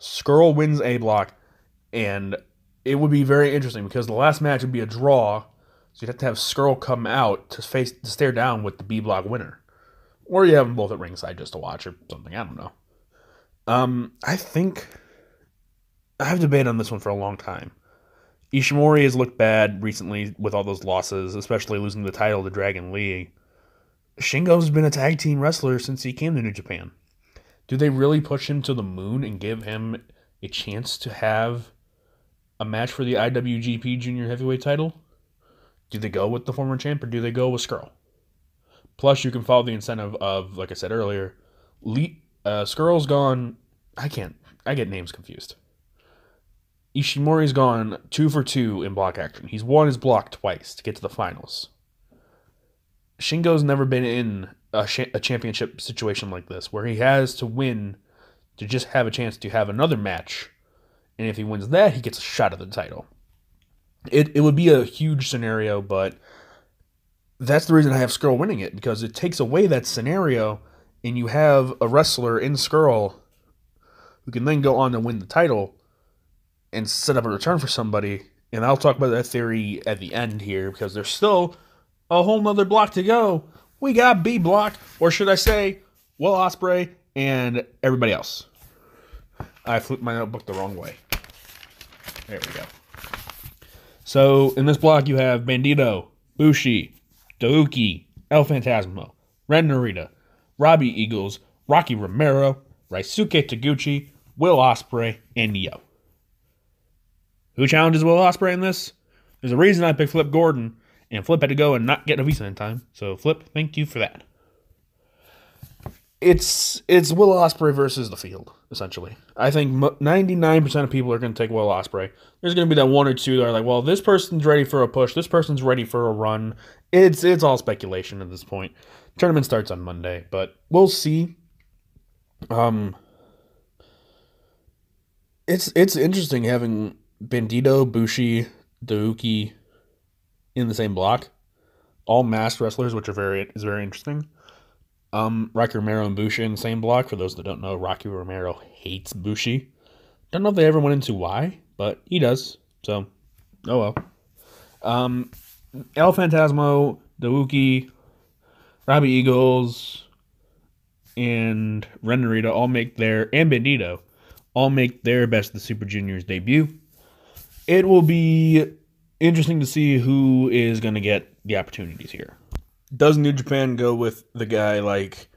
Scurll wins A block, and it would be very interesting because the last match would be a draw, so you'd have to have Scurll come out to face to stare down with the B block winner, or you have them both at ringside just to watch or something. I don't know. Um, I think I've debated on this one for a long time. Ishimori has looked bad recently with all those losses, especially losing the title to Dragon Lee. Shingo's been a tag team wrestler since he came to New Japan. Do they really push him to the moon and give him a chance to have a match for the IWGP Junior Heavyweight title? Do they go with the former champ or do they go with Scurll? Plus, you can follow the incentive of, like I said earlier, Lee, uh, Scurll's gone. I can't. I get names confused. Ishimori's gone two for two in block action. He's won his block twice to get to the finals. Shingo's never been in a, sh- a championship situation like this where he has to win to just have a chance to have another match. And if he wins that, he gets a shot at the title. It, it would be a huge scenario, but that's the reason I have Scurll winning it because it takes away that scenario, and you have a wrestler in Scurll who can then go on to win the title and set up a return for somebody. And I'll talk about that theory at the end here because there's still a whole nother block to go. We got B block, or should I say, Will Ospreay and everybody else. I flipped my notebook the wrong way. There we go. So in this block, you have Bandito, Bushi, Douki, El Phantasmo, Ren Narita, Robbie Eagles, Rocky Romero, Ryusuke Taguchi, Will Ospreay, and Yo. Who challenges Will Ospreay in this? There's a reason I picked Flip Gordon, and Flip had to go and not get a visa in time. So Flip, thank you for that. It's it's Will Ospreay versus the field essentially. I think 99% of people are going to take Will Ospreay. There's going to be that one or two that are like, well, this person's ready for a push, this person's ready for a run. It's it's all speculation at this point. Tournament starts on Monday, but we'll see. Um, it's it's interesting having Bandito, Bushi, Douki in the same block, all masked wrestlers, which are very is very interesting. Um, Rocky Romero and Bushi in the same block. For those that don't know, Rocky Romero hates Bushi. Don't know if they ever went into why, but he does. So, oh well. Um, El Phantasmo, Douki, Robbie Eagles, and Ren all make their and Bandito all make their best the Super Juniors debut. It will be interesting to see who is going to get the opportunities here does New Japan go with the guy like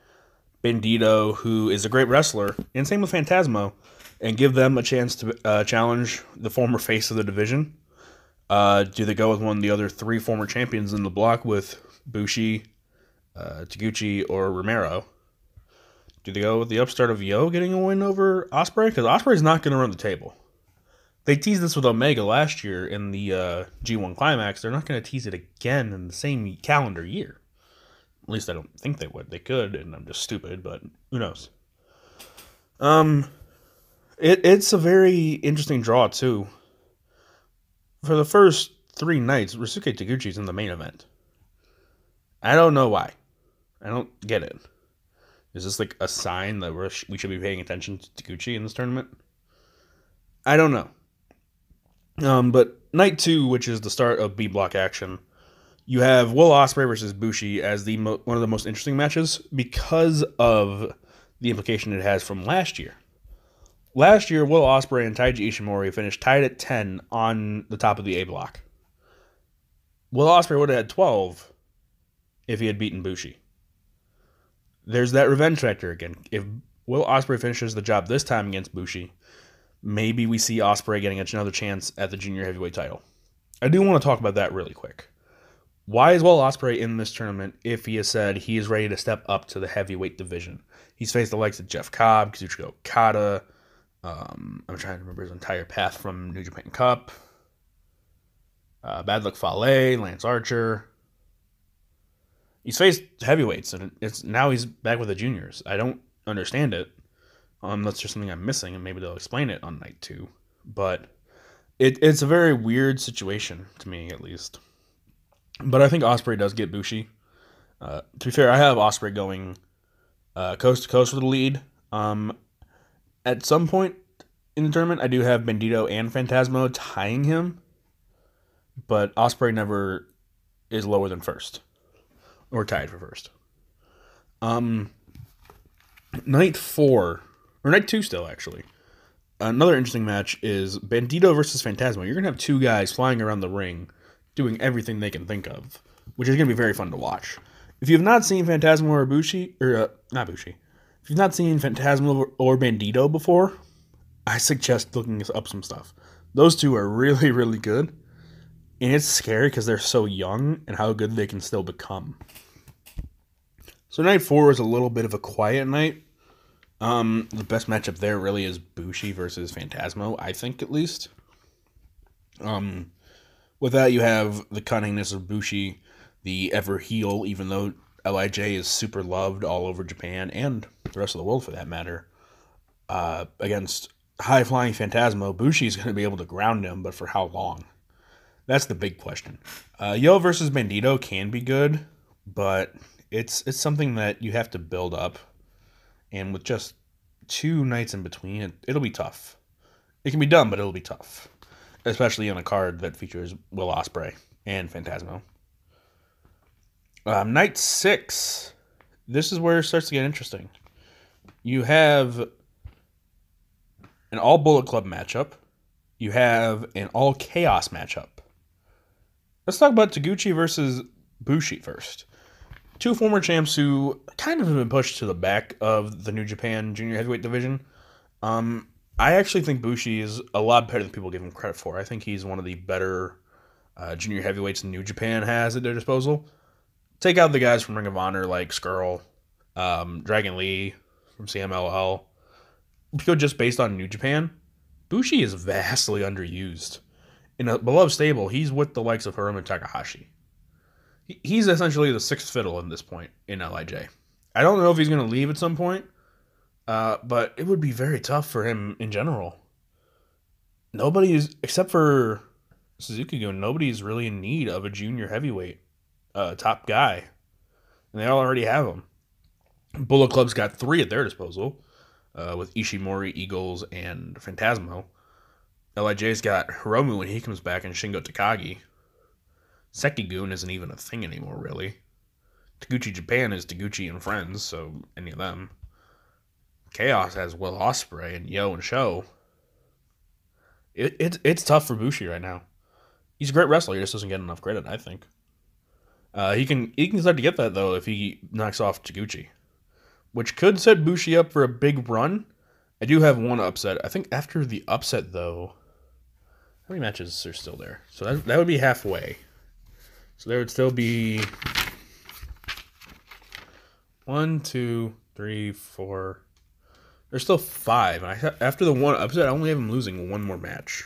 Bandito, who is a great wrestler, and same with Phantasmo, and give them a chance to uh, challenge the former face of the division? Uh, do they go with one of the other three former champions in the block with Bushi, uh, Taguchi, or Romero? Do they go with the upstart of Yo getting a win over Ospreay? Because Ospreay's not going to run the table. They teased this with Omega last year in the uh, G1 Climax. They're not going to tease it again in the same calendar year. At least I don't think they would. They could, and I'm just stupid, but who knows? Um, it it's a very interesting draw too. For the first three nights, Ryusuke Taguchi's in the main event. I don't know why. I don't get it. Is this like a sign that we're, we should be paying attention to Taguchi in this tournament? I don't know. Um, but night two, which is the start of B block action, you have Will Ospreay versus Bushi as the mo- one of the most interesting matches because of the implication it has from last year. Last year, Will Ospreay and Taiji Ishimori finished tied at ten on the top of the A block. Will Ospreay would have had twelve if he had beaten Bushi. There's that revenge factor again. If Will Ospreay finishes the job this time against Bushi, maybe we see Ospreay getting another chance at the junior heavyweight title. I do want to talk about that really quick. Why is Will Ospreay in this tournament if he has said he is ready to step up to the heavyweight division? He's faced the likes of Jeff Cobb, Kazuchika Okada. Um, I'm trying to remember his entire path from New Japan Cup. Uh, Bad Luck Fale, Lance Archer. He's faced heavyweights, and it's now he's back with the juniors. I don't understand it. Um, that's just something I'm missing, and maybe they'll explain it on night two. But it, it's a very weird situation to me, at least. But I think Ospreay does get Bushi. Uh, to be fair, I have Ospreay going uh, coast to coast for the lead. Um, at some point in the tournament, I do have Bandito and Phantasmo tying him, but Ospreay never is lower than first or tied for first. Um, night four or night two still actually. Another interesting match is Bandito versus Phantasmo. You're gonna have two guys flying around the ring, doing everything they can think of, which is gonna be very fun to watch. If you have not seen Phantasmo or Bushi, or uh, not Bushi, if you've not seen Phantasmo or Bandito before, I suggest looking up some stuff. Those two are really, really good. And it's scary because they're so young and how good they can still become. So night four was a little bit of a quiet night. Um, the best matchup there really is Bushi versus Phantasmo, I think at least. Um, with that you have the cunningness of Bushi, the ever heel, even though Lij is super loved all over Japan and the rest of the world for that matter. Uh, against high flying Phantasmo, Bushi is going to be able to ground him, but for how long? That's the big question. Uh, Yo versus Bandito can be good, but it's it's something that you have to build up, and with just two nights in between, it, it'll be tough. It can be done, but it'll be tough, especially on a card that features Will Ospreay and Phantasmo. Um, night six, this is where it starts to get interesting. You have an all Bullet Club matchup. You have an all Chaos matchup. Let's talk about Taguchi versus Bushi first. Two former champs who kind of have been pushed to the back of the New Japan Junior Heavyweight division. Um, I actually think Bushi is a lot better than people give him credit for. I think he's one of the better uh, junior heavyweights New Japan has at their disposal. Take out the guys from Ring of Honor like Scurll, um, Dragon Lee from CMLL. Go just based on New Japan, Bushi is vastly underused in a beloved stable, he's with the likes of Hiromu Takahashi. He's essentially the sixth fiddle at this point in Lij. I don't know if he's going to leave at some point, uh, but it would be very tough for him in general. Nobody is, except for Suzuki Gun, nobody's really in need of a junior heavyweight uh, top guy. And they all already have him. Bullet Club's got three at their disposal uh, with Ishimori, Eagles, and Phantasmo. Lij's got Hiromu when he comes back and Shingo Takagi. Sekigun isn't even a thing anymore, really. Taguchi Japan is Taguchi and friends, so any of them. Chaos has Will Ospreay and Yo and Sho. It, it, it's tough for Bushi right now. He's a great wrestler. He just doesn't get enough credit, I think. Uh, he can he can start to get that though if he knocks off Taguchi, which could set Bushi up for a big run. I do have one upset. I think after the upset though, how many matches are still there? So that, that would be halfway. So there would still be one, two, three, four. There's still five. And I after the one upset, I only have him losing one more match.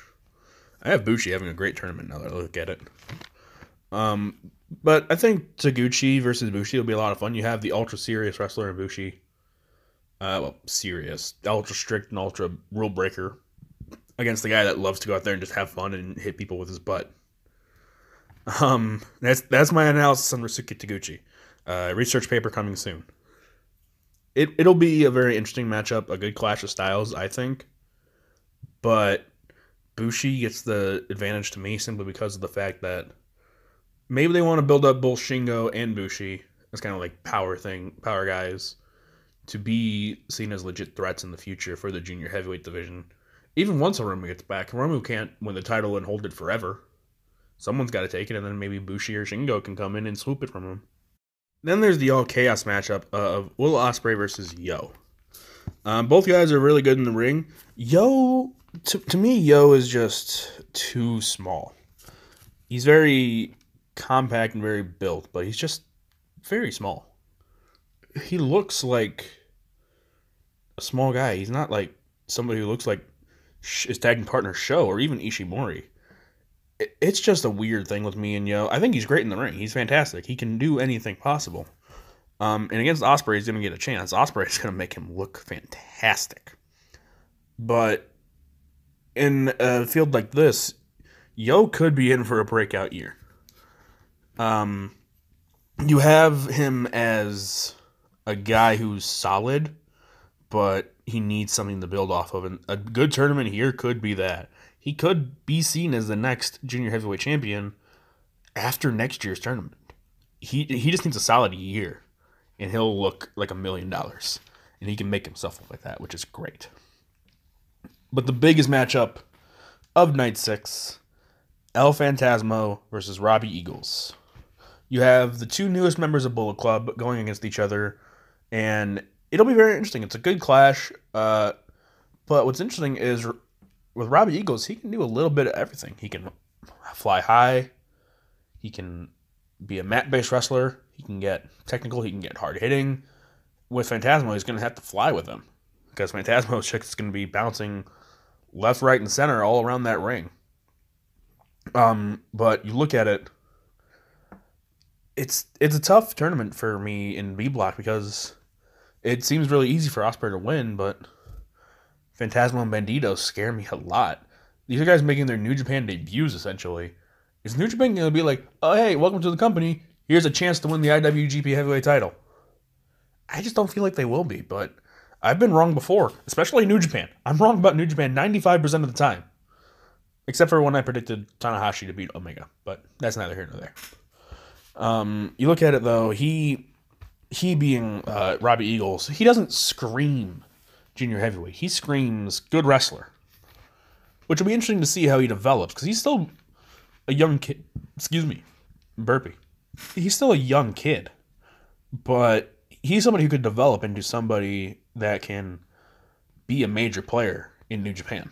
I have Bushi having a great tournament now that I look at it. Um, but I think Taguchi versus Bushi will be a lot of fun. You have the ultra serious wrestler in Bushi. Uh, well, serious, ultra strict and ultra rule breaker against the guy that loves to go out there and just have fun and hit people with his butt. Um, that's that's my analysis on Ryusuke Taguchi. Uh, research paper coming soon. It it'll be a very interesting matchup, a good clash of styles, I think. But Bushi gets the advantage to me simply because of the fact that maybe they want to build up both Shingo and Bushi as kind of like power thing, power guys, to be seen as legit threats in the future for the junior heavyweight division even once Hiromu gets back, Hiromu can't win the title and hold it forever. Someone's got to take it, and then maybe Bushi or Shingo can come in and swoop it from him. Then there's the all chaos matchup of Will Ospreay versus Yo. Um, both guys are really good in the ring. Yo, to, to me, Yo is just too small. He's very compact and very built, but he's just very small. He looks like a small guy. He's not like somebody who looks like his tagging partner Sho or even Ishimori. It's just a weird thing with me and Yo. I think he's great in the ring. He's fantastic. He can do anything possible. Um, and against Ospreay, he's going to get a chance. Ospreay is going to make him look fantastic. But in a field like this, Yo could be in for a breakout year. Um, you have him as a guy who's solid, but he needs something to build off of. And a good tournament here could be that. He could be seen as the next junior heavyweight champion after next year's tournament. He he just needs a solid year. and he'll look like a million dollars. And he can make himself look like that, which is great. But the biggest matchup of night six El Phantasmo versus Robbie Eagles. You have the two newest members of Bullet Club going against each other, and it'll be very interesting. It's a good clash. Uh, but what's interesting is with Robbie Eagles, he can do a little bit of everything. He can fly high, he can be a mat based wrestler, he can get technical, he can get hard hitting. With Phantasmo, he's going to have to fly with him because Phantasmo's chick is going to be bouncing left, right, and center all around that ring. Um, but you look at it, it's it's a tough tournament for me in B block because it seems really easy for Ospreay to win, but Phantasmo and Bandito scare me a lot. These are guys making their New Japan debuts essentially. Is New Japan gonna be like, oh hey, welcome to the company. Here's a chance to win the IWGP Heavyweight Title. I just don't feel like they will be, but I've been wrong before, especially New Japan. I'm wrong about New Japan 95% of the time. Except for when I predicted Tanahashi to beat Omega, but that's neither here nor there. Um, you look at it though, he he being uh, Robbie Eagles, he doesn't scream junior heavyweight. He screams good wrestler, which will be interesting to see how he develops because he's still a young kid. Excuse me, burpee. He's still a young kid, but he's somebody who could develop into somebody that can be a major player in New Japan.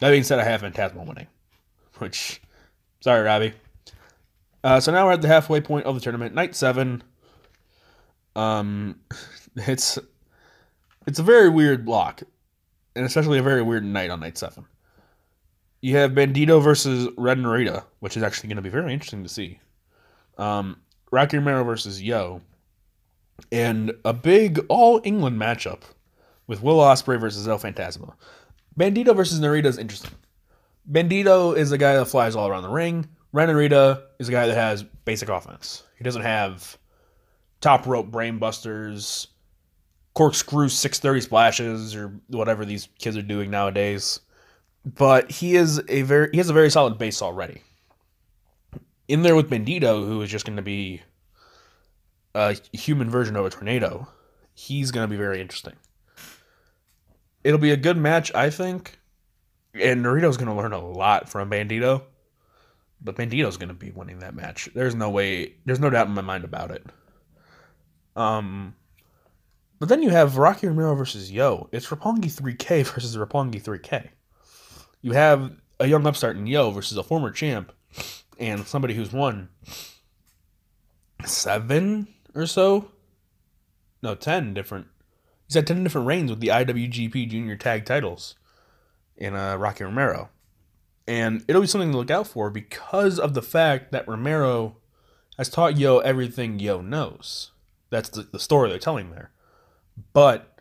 That being said, I have Phantasmo winning, which, sorry, Robbie. Uh, so now we're at the halfway point of the tournament, night seven. Um, it's it's a very weird block, and especially a very weird night on night seven. You have Bandito versus Ren Narita, which is actually going to be very interesting to see. Um, Rocky Romero versus Yo, and a big All England matchup with Will Ospreay versus El Phantasmo. Bandito versus Narita is interesting. Bandito is a guy that flies all around the ring. Ren Narita is a guy that has basic offense. He doesn't have top rope brainbusters, corkscrew 630 splashes, or whatever these kids are doing nowadays. But he is a very he has a very solid base already. In there with Bandito, who is just going to be a human version of a tornado, he's going to be very interesting. It'll be a good match, I think. And Narita's going to learn a lot from Bandito. But Bandito's going to be winning that match. There's no way, there's no doubt in my mind about it. Um, but then you have Rocky Romero versus Yo. It's Roppongi 3K versus Roppongi 3K. You have a young upstart in Yo versus a former champ and somebody who's won seven or so. No, ten different. He's had ten different reigns with the IWGP Junior Tag Titles in uh, Rocky Romero, and it'll be something to look out for because of the fact that Romero has taught Yo everything Yo knows. That's the, the story they're telling there, but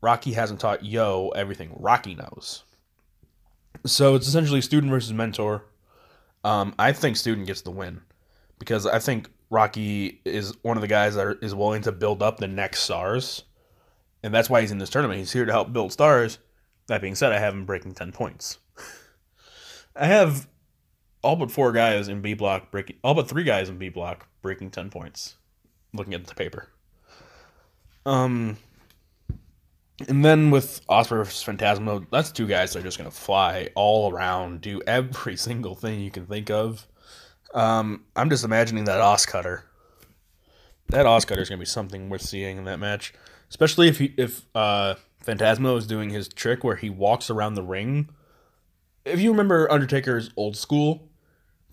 Rocky hasn't taught Yo everything Rocky knows. So it's essentially student versus mentor. Um, I think student gets the win because I think Rocky is one of the guys that are, is willing to build up the next stars, and that's why he's in this tournament. He's here to help build stars. That being said, I have him breaking ten points. I have all but four guys in B block breaking, all but three guys in B block breaking ten points. Looking at the paper. Um, and then with versus Phantasmo, that's two guys that are just gonna fly all around, do every single thing you can think of. Um, I'm just imagining that Os cutter. That Os cutter is gonna be something worth seeing in that match, especially if he, if uh, Phantasmo is doing his trick where he walks around the ring. If you remember Undertaker's old school,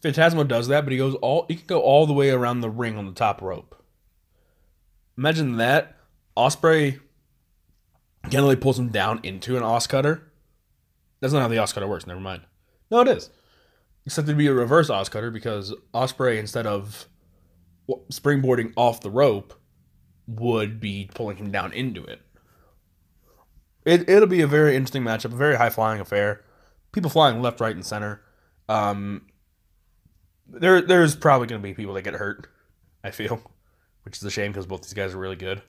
Phantasmo does that, but he goes all he can go all the way around the ring on the top rope. Imagine that. Ospreay generally pulls him down into an Os cutter. That's not how the Os cutter works. Never mind. No, it is except it'd be a reverse Oscutter because Ospreay instead of springboarding off the rope would be pulling him down into it. it it'll be a very interesting matchup, a very high flying affair. People flying left, right, and center. Um, there, there's probably going to be people that get hurt. I feel, which is a shame because both these guys are really good.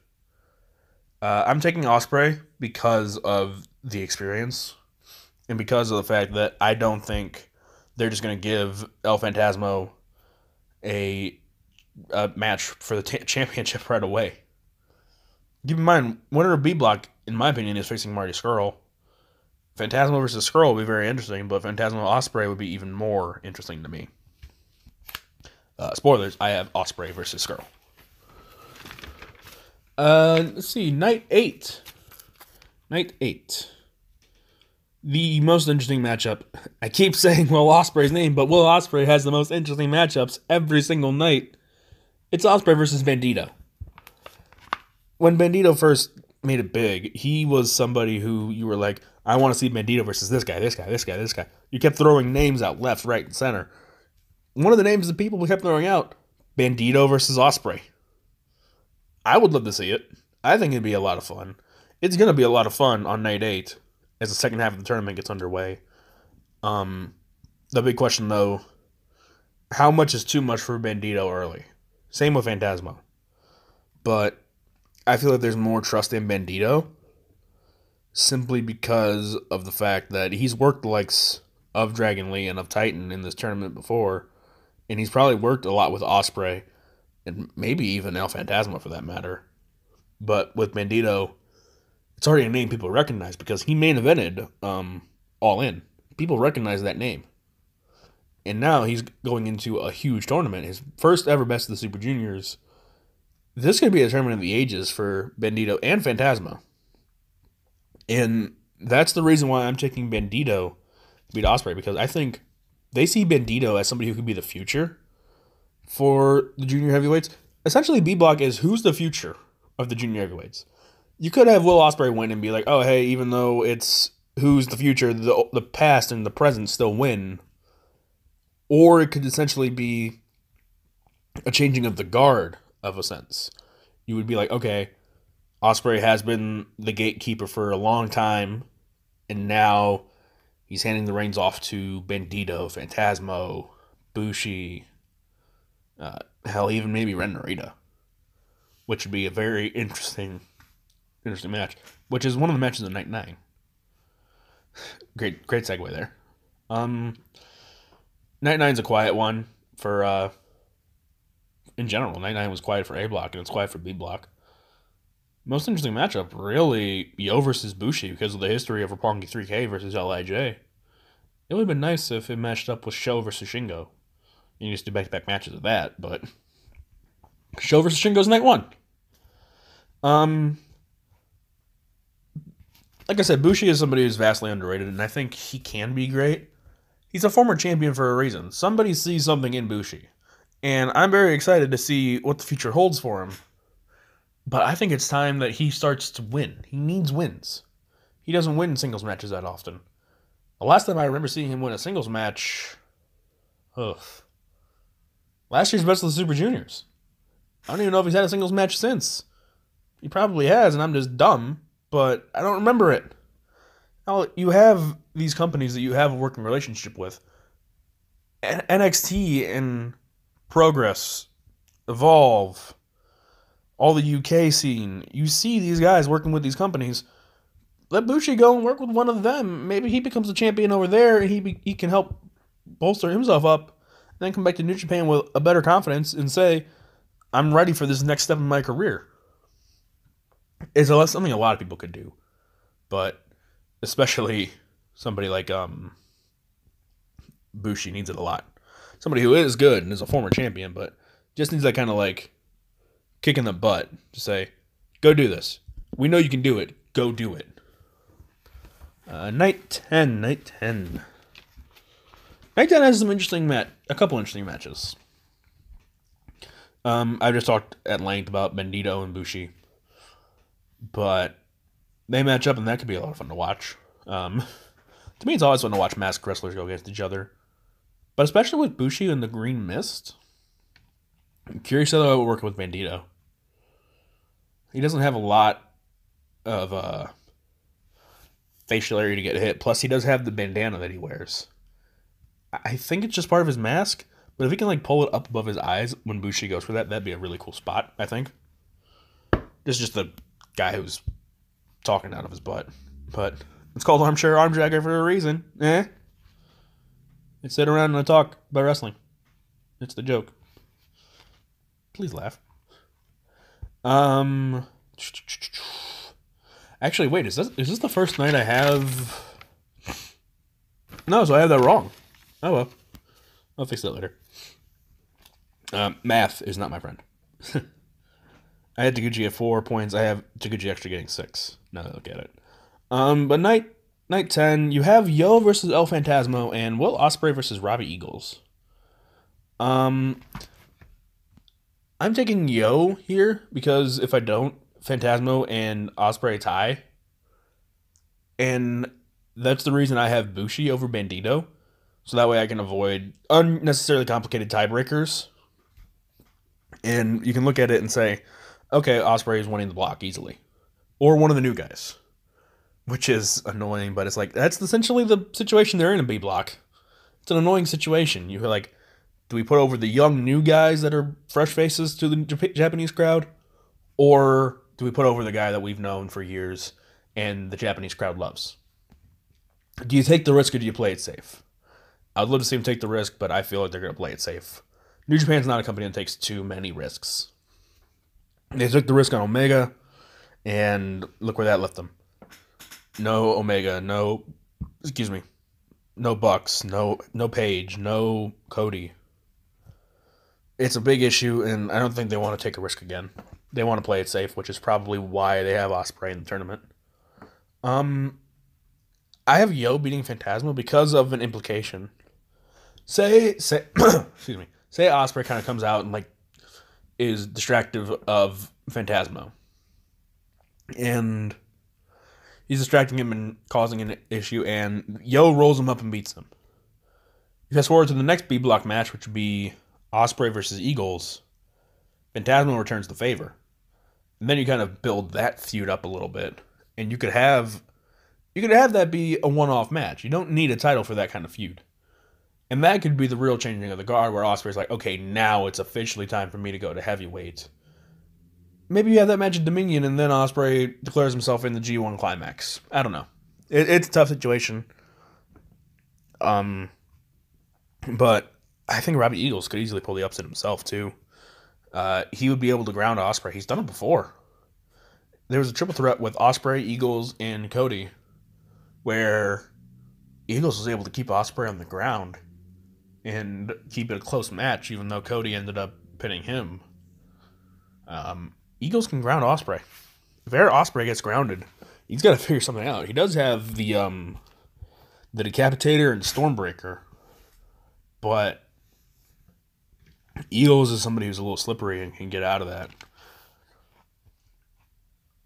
Uh, I'm taking Ospreay because of the experience, and because of the fact that I don't think they're just going to give El Phantasmo a uh, match for the t- championship right away. Keep in mind, winner of B Block, in my opinion, is facing Marty Scurll. Phantasmo versus Scurll would be very interesting, but Phantasmo Ospreay would be even more interesting to me. Uh, spoilers: I have Ospreay versus Scurll. Uh, let's see, night eight. Night eight. The most interesting matchup. I keep saying Will Ospreay's name, but Will Ospreay has the most interesting matchups every single night. It's Ospreay versus Bandito. When Bandito first made it big, he was somebody who you were like, I want to see Bandito versus this guy, this guy, this guy, this guy. You kept throwing names out left, right, and center. One of the names that people kept throwing out, Bandito versus Ospreay. I would love to see it. I think it'd be a lot of fun. It's gonna be a lot of fun on night eight as the second half of the tournament gets underway. Um, the big question though, how much is too much for Bandito early? Same with Phantasmo. But I feel like there's more trust in Bandito simply because of the fact that he's worked the likes of Dragon Lee and of Titan in this tournament before, and he's probably worked a lot with Ospreay and maybe even El Phantasmo for that matter. But with Bandito, it's already a name people recognize because he main evented um, All In. People recognize that name. And now he's going into a huge tournament, his first ever Best of the Super Juniors. This could be a tournament of the ages for Bandito and Phantasmo. And that's the reason why I'm taking Bandito to beat Ospreay because I think they see Bandito as somebody who could be the future for the junior heavyweights. Essentially, B Block is who's the future of the junior heavyweights. You could have Will Ospreay win and be like, oh hey, even though it's who's the future, the the past and the present still win. Or it could essentially be a changing of the guard of a sense. You would be like, okay, Ospreay has been the gatekeeper for a long time, and now he's handing the reins off to Bandito, Phantasmo, Bushi, uh, hell, even maybe Ren Narita, which would be a very interesting, interesting match. Which is one of the matches of Night Nine. Great, great segue there. Um, Night Nine's a quiet one for uh, in general. Night Nine was quiet for A Block and it's quiet for B Block. Most interesting matchup, really, Yo versus Bushi because of the history of Roppongi 3K versus LIJ. It would have been nice if it matched up with Sho versus Shingo. You just do back to back matches of that, but Sho versus Shingo's night one. Um, like I said, Bushi is somebody who's vastly underrated, and I think he can be great. He's a former champion for a reason. Somebody sees something in Bushi, and I'm very excited to see what the future holds for him. But I think it's time that he starts to win. He needs wins. He doesn't win singles matches that often. The last time I remember seeing him win a singles match, ugh, last year's Best of the Super Juniors. I don't even know if he's had a singles match since. He probably has, and I'm just dumb, but I don't remember it. Now, you have these companies that you have a working relationship with. NXT and Progress, Evolve, all the UK scene. You see these guys working with these companies. Let Bushi go and work with one of them. Maybe he becomes a champion over there, and he be, he can help bolster himself up. Then come back to New Japan with a better confidence and say, "I'm ready for this next step in my career." It's something a lot of people could do, but especially somebody like um Bushi needs it a lot. Somebody who is good and is a former champion, but just needs that kind of like kick in the butt to say, go do this. We know you can do it. Go do it. Uh, night 10. Night 10. 10 has some interesting mat, a couple interesting matches. Um, I've just talked at length about Bandito and Bushi, but they match up, and that could be a lot of fun to watch. Um, to me, it's always fun to watch masked wrestlers go against each other, but especially with Bushi and the Green Mist. I'm curious how that would work with Bandito. He doesn't have a lot of uh, facial area to get hit. Plus, he does have the bandana that he wears. I think it's just part of his mask, but if he can like pull it up above his eyes when Bushi goes for that, that'd be a really cool spot. I think. This is just the guy who's talking out of his butt, but it's called armchair arm dragger for a reason. Eh? They sit around and talk about wrestling. It's the joke. Please laugh. Um. Actually, wait. Is this is this the first night I have? No, so I have that wrong. Oh well. I'll fix that later. Um, math is not my friend. I had Taguchi at four points. I have Taguchi actually getting six. Now that I look at it. Um, but night night ten, you have Yo versus El Phantasmo and Will Ospreay versus Robbie Eagles. Um, I'm taking Yo here because if I don't, Phantasmo and Ospreay tie, and that's the reason I have Bushi over Bandito, so that way I can avoid unnecessarily complicated tiebreakers. And you can look at it and say, okay, Ospreay is winning the block easily, or one of the new guys, which is annoying. But it's like that's essentially the situation they're in a B block. It's an annoying situation. You're like, do we put over the young new guys that are fresh faces to the Japanese crowd, or do we put over the guy that we've known for years and the Japanese crowd loves? Do you take the risk or do you play it safe? I'd love to see them take the risk, but I feel like they're going to play it safe. New Japan's not a company that takes too many risks. They took the risk on Omega, and look where that left them. No Omega, no, excuse me, no Bucks, no no Page, no Cody. It's a big issue, and I don't think they want to take a risk again. They want to play it safe, which is probably why they have Ospreay in the tournament. Um, I have Yo beating Phantasmo because of an implication. Say, say, excuse me. Say Ospreay kind of comes out and like is distractive of Phantasmo, and he's distracting him and causing an issue, and Yo rolls him up and beats him. Fast forward to the next B block match, which would be Ospreay versus Eagles. Phantasmo returns the favor, and then you kind of build that feud up a little bit, and you could have you could have that be a one-off match. You don't need a title for that kind of feud. And that could be the real changing of the guard where Ospreay's like, okay, now it's officially time for me to go to heavyweight. Maybe you have that match at Dominion and then Ospreay declares himself in the G1 climax. I don't know. It, it's a tough situation. Um, but I think Robbie Eagles could easily pull the upset himself too. Uh, he would be able to ground Ospreay. He's done it before. There was a triple threat with Ospreay, Eagles, and Cody, where Eagles was able to keep Ospreay on the ground and keep it a close match, even though Cody ended up pinning him. Um, Eagles can ground Ospreay. If Eric Ospreay gets grounded, he's got to figure something out. He does have the um, the decapitator and stormbreaker, but Eagles is somebody who's a little slippery and can get out of that.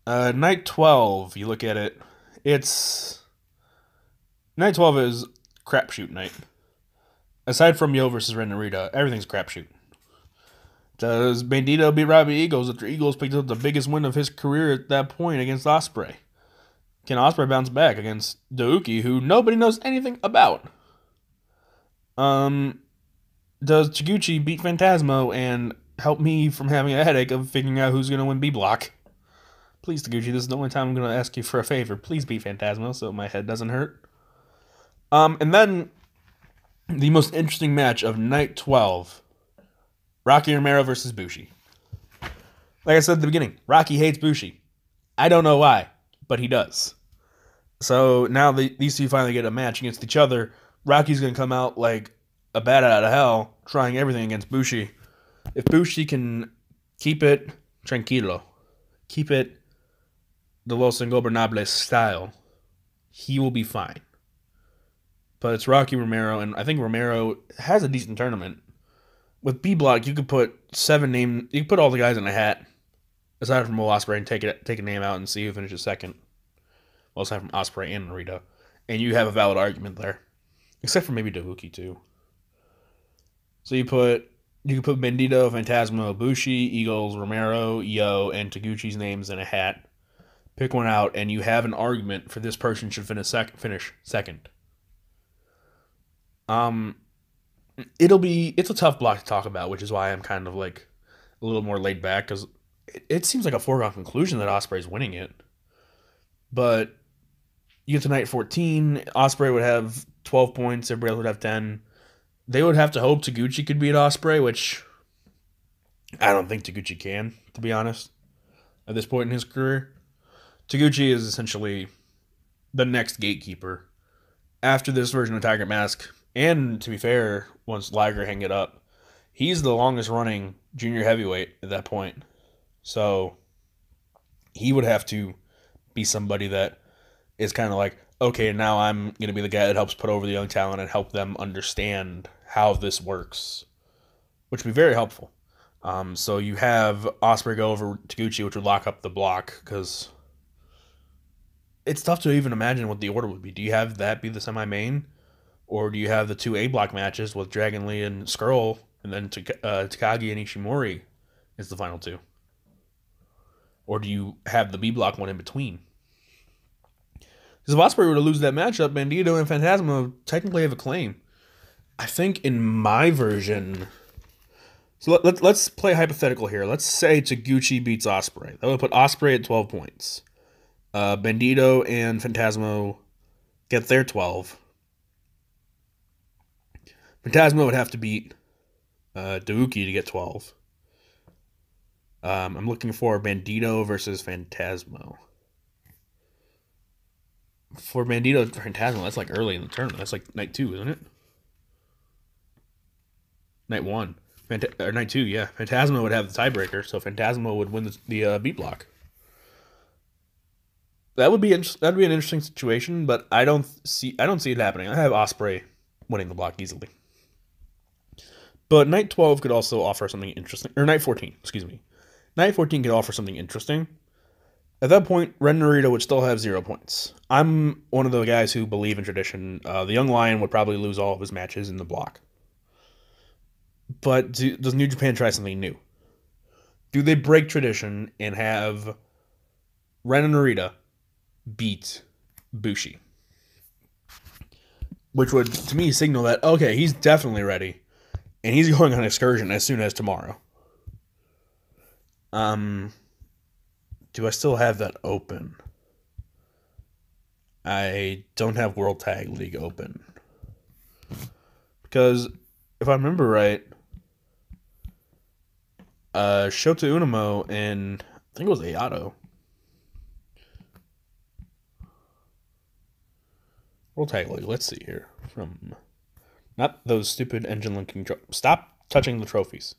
Uh, night twelve, you look at it, it's night twelve is crapshoot night aside from Yo versus Ren Narita, everything's crapshoot. Does Bandito beat Robbie Eagles after Eagles picked up the biggest win of his career at that point against Ospreay? Can Ospreay bounce back against Douki, who nobody knows anything about? Um, does Taguchi beat Phantasmo and help me from having a headache of figuring out who's going to win B block? Please, Taguchi, this is the only time I'm going to ask you for a favor. Please beat Phantasmo so my head doesn't hurt. Um, and then the most interesting match of night 12 Rocky Romero versus Bushi. Like I said at the beginning, Rocky hates Bushi. I don't know why, but he does. So now the, these two finally get a match against each other. Rocky's going to come out like a bat out of hell, trying everything against Bushi. If Bushi can keep it tranquilo, keep it the Los Ingobernables style, he will be fine but it's Rocky Romero, and I think Romero has a decent tournament. With B block, you could put seven name. You could put all the guys in a hat, aside from Will Ospreay, and take it take a name out and see who finishes second. Well, aside from Ospreay and Narita, and you have a valid argument there, except for maybe Douki too. So you put you could put Bandito, Phantasmo, Bushi, Eagles, Romero, Yo, and Taguchi's names in a hat. Pick one out, and you have an argument for this person should finish second. Finish second. Um, it'll be it's a tough block to talk about, which is why I'm kind of like a little more laid back because it, it, seems like a foregone conclusion that Ospreay's winning it. But you get to night 14, Ospreay would have 12 points, everybody else would have 10. They would have to hope Taguchi could beat Ospreay, which I don't think Taguchi can, to be honest, at this point in his career. Taguchi is essentially the next gatekeeper after this version of Tiger Mask. And to be fair, once Liger hang it up, he's the longest running junior heavyweight at that point. So he would have to be somebody that is kind of like, okay, now I'm going to be the guy that helps put over the young talent and help them understand how this works, which would be very helpful. Um, so you have Ospreay go over Taguchi, which would lock up the block because it's tough to even imagine what the order would be. Do you have that be the semi main, or do you have the two A block matches with Dragon Lee and Scurll, and then uh, Takagi and Ishimori is the final two? Or do you have the B block one in between? Because if Ospreay were to lose that matchup, Bandito and Phantasmo technically have a claim. I think in my version, so let, let, let's play hypothetical here. Let's say Taguchi beats Ospreay. That would put Ospreay at 12 points. Uh, Bandito and Phantasmo get their 12. Phantasmo would have to beat uh, to get 12. Um, I'm looking for Bandito versus Phantasmo for Bandito Phantasmo, that's like early in the tournament. That's like night two, isn't it? Night one. Phant- or night two, yeah. Phantasmo would have the tiebreaker, so Phantasmo would win the, the uh, beat block. That would be inter- that'd be an interesting situation, but I don't see I don't see it happening. I have Ospreay winning the block easily. But night twelve could also offer something interesting, or night fourteen, excuse me. Night fourteen could offer something interesting at that point, Ren Narita would still have zero points. I'm one of the guys who believe in tradition. Uh, the Young Lion would probably lose all of his matches in the block. But do, does New Japan try something new? Do they break tradition and have Ren and Narita beat Bushi? Which would, to me, signal that, okay, he's definitely ready. And he's going on excursion as soon as tomorrow. Um, do I still have that open? I don't have World Tag League open. Because if I remember right, uh, Shota Umino and I think it was Ayato. World Tag League. Let's see here from not those stupid engine linking. Tro- Stop touching the trophies.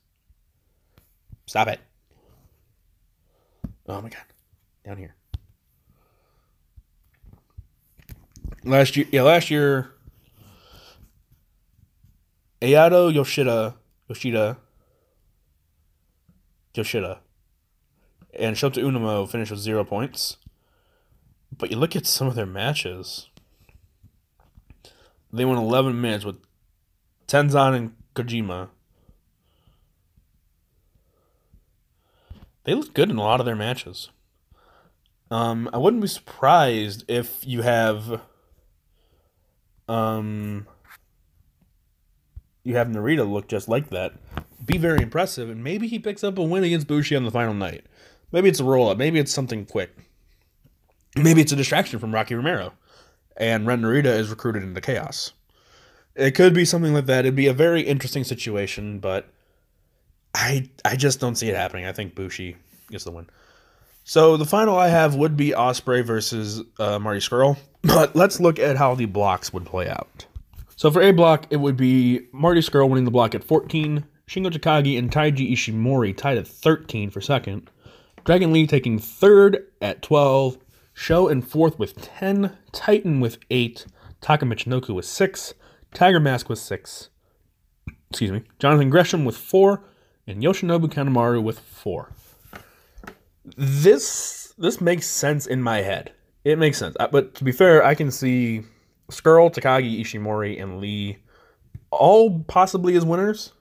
Stop it. Oh my god. Down here. Last year, yeah, last year, Ayato Yoshida, Yoshida, Yoshida, and Shota Umino finished with zero points. But you look at some of their matches. They went 11 minutes with Tenzan and Kojima. They look good in a lot of their matches. Um, I wouldn't be surprised if you have, um, you have Narita look just like that. Be very impressive, and maybe he picks up a win against Bushi on the final night. Maybe it's a roll up. Maybe it's something quick. Maybe it's a distraction from Rocky Romero, and Ren Narita is recruited into chaos. It could be something like that. It'd be a very interesting situation, but I I just don't see it happening. I think Bushi gets the win. So the final I have would be Ospreay versus uh, Marty Scurll, but let's look at how the blocks would play out. So for A block, it would be Marty Scurll winning the block at 14, Shingo Takagi and Taiji Ishimori tied at 13 for second, Dragon Lee taking third at 12, Sho in fourth with 10, Titan with 8, Taka Michinoku with 6, Tiger Mask with 6, excuse me, Jonathan Gresham with 4, and Yoshinobu Kanemaru with 4 this this makes sense in my head. It makes sense. Uh, but to be fair, I can see Scurll, Takagi, Ishimori, and Lee all possibly as winners.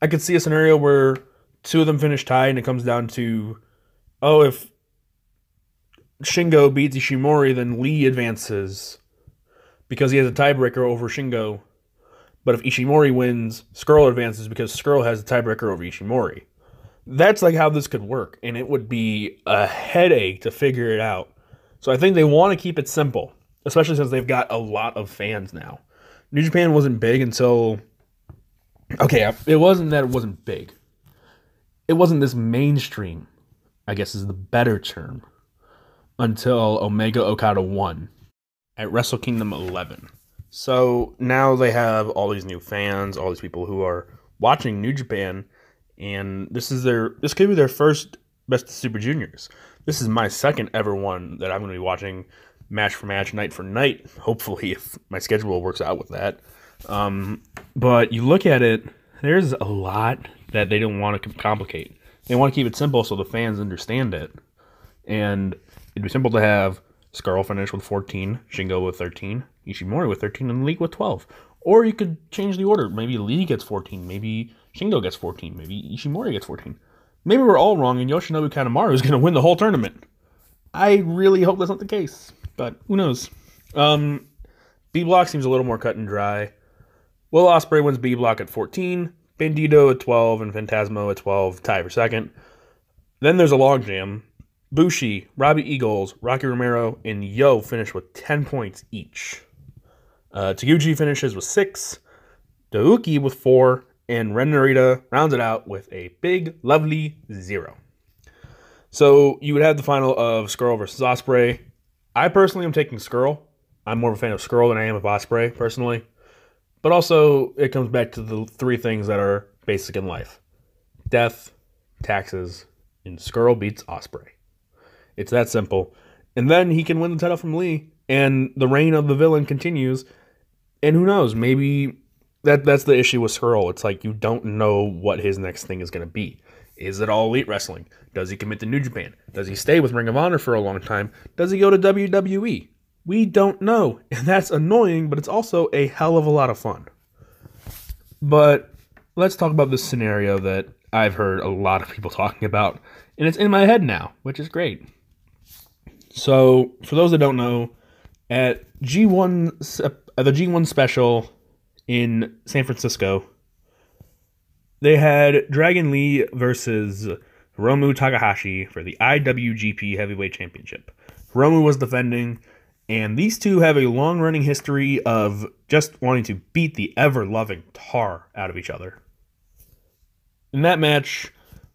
I could see a scenario where two of them finish tied and it comes down to oh, if Shingo beats Ishimori, then Lee advances because he has a tiebreaker over Shingo. But if Ishimori wins, Scurll advances because Scurll has a tiebreaker over Ishimori. That's like how this could work and it would be a headache to figure it out. So i think they want to keep it simple especially since they've got a lot of fans now. New japan wasn't big until okay it wasn't that it wasn't big. It wasn't this mainstream, I guess is the better term, until Omega Okada won at Wrestle Kingdom 11. So now they have all these new fans, all these people who are watching New Japan, and this is their this could be their first Best of Super Juniors. This is my second ever one that I'm going to be watching match for match, night for night. Hopefully, if my schedule works out with that. Um, but you look at it, there's a lot that they don't want to complicate. They want to keep it simple so the fans understand it. And it'd be simple to have Scurll finish with 14, Shingo with 13, Ishimori with 13, and Lee with 12. Or you could change the order. Maybe Lee gets 14, maybe Shingo gets 14, maybe Ishimori gets 14. Maybe we're all wrong and Yoshinobu Kanemaru is going to win the whole tournament. I really hope that's not the case, but who knows? Um, B block seems a little more cut and dry. Will Ospreay wins B block at 14, Bandito at 12, and Phantasmo at 12, tie for second. Then there's a logjam. Bushi, Robbie Eagles, Rocky Romero, and Yo finish with 10 points each. Uh, Taguchi finishes with 6, Douki with 4, and Ren Narita rounds it out with a big, lovely 0. So you would have the final of Scurll versus Ospreay. I personally am taking Scurll. I'm more of a fan of Scurll than I am of Ospreay, personally. But also, it comes back to the three things that are basic in life death, taxes, and Scurll beats Ospreay. It's that simple. And then he can win the title from Lee, and the reign of the villain continues. And who knows? Maybe that that's the issue with Scurll. It's like you don't know what his next thing is going to be. Is it all elite wrestling? Does he commit to New Japan? Does he stay with Ring of Honor for a long time? Does he go to WWE? We don't know. And that's annoying, but it's also a hell of a lot of fun. But let's talk about this scenario that I've heard a lot of people talking about, and it's in my head now, which is great. So, for those that don't know, at G1 at the G1 special in San Francisco, they had Dragon Lee versus Hiromu Takahashi for the IWGP Heavyweight Championship. Hiromu was defending, and these two have a long running history of just wanting to beat the ever loving tar out of each other. In that match,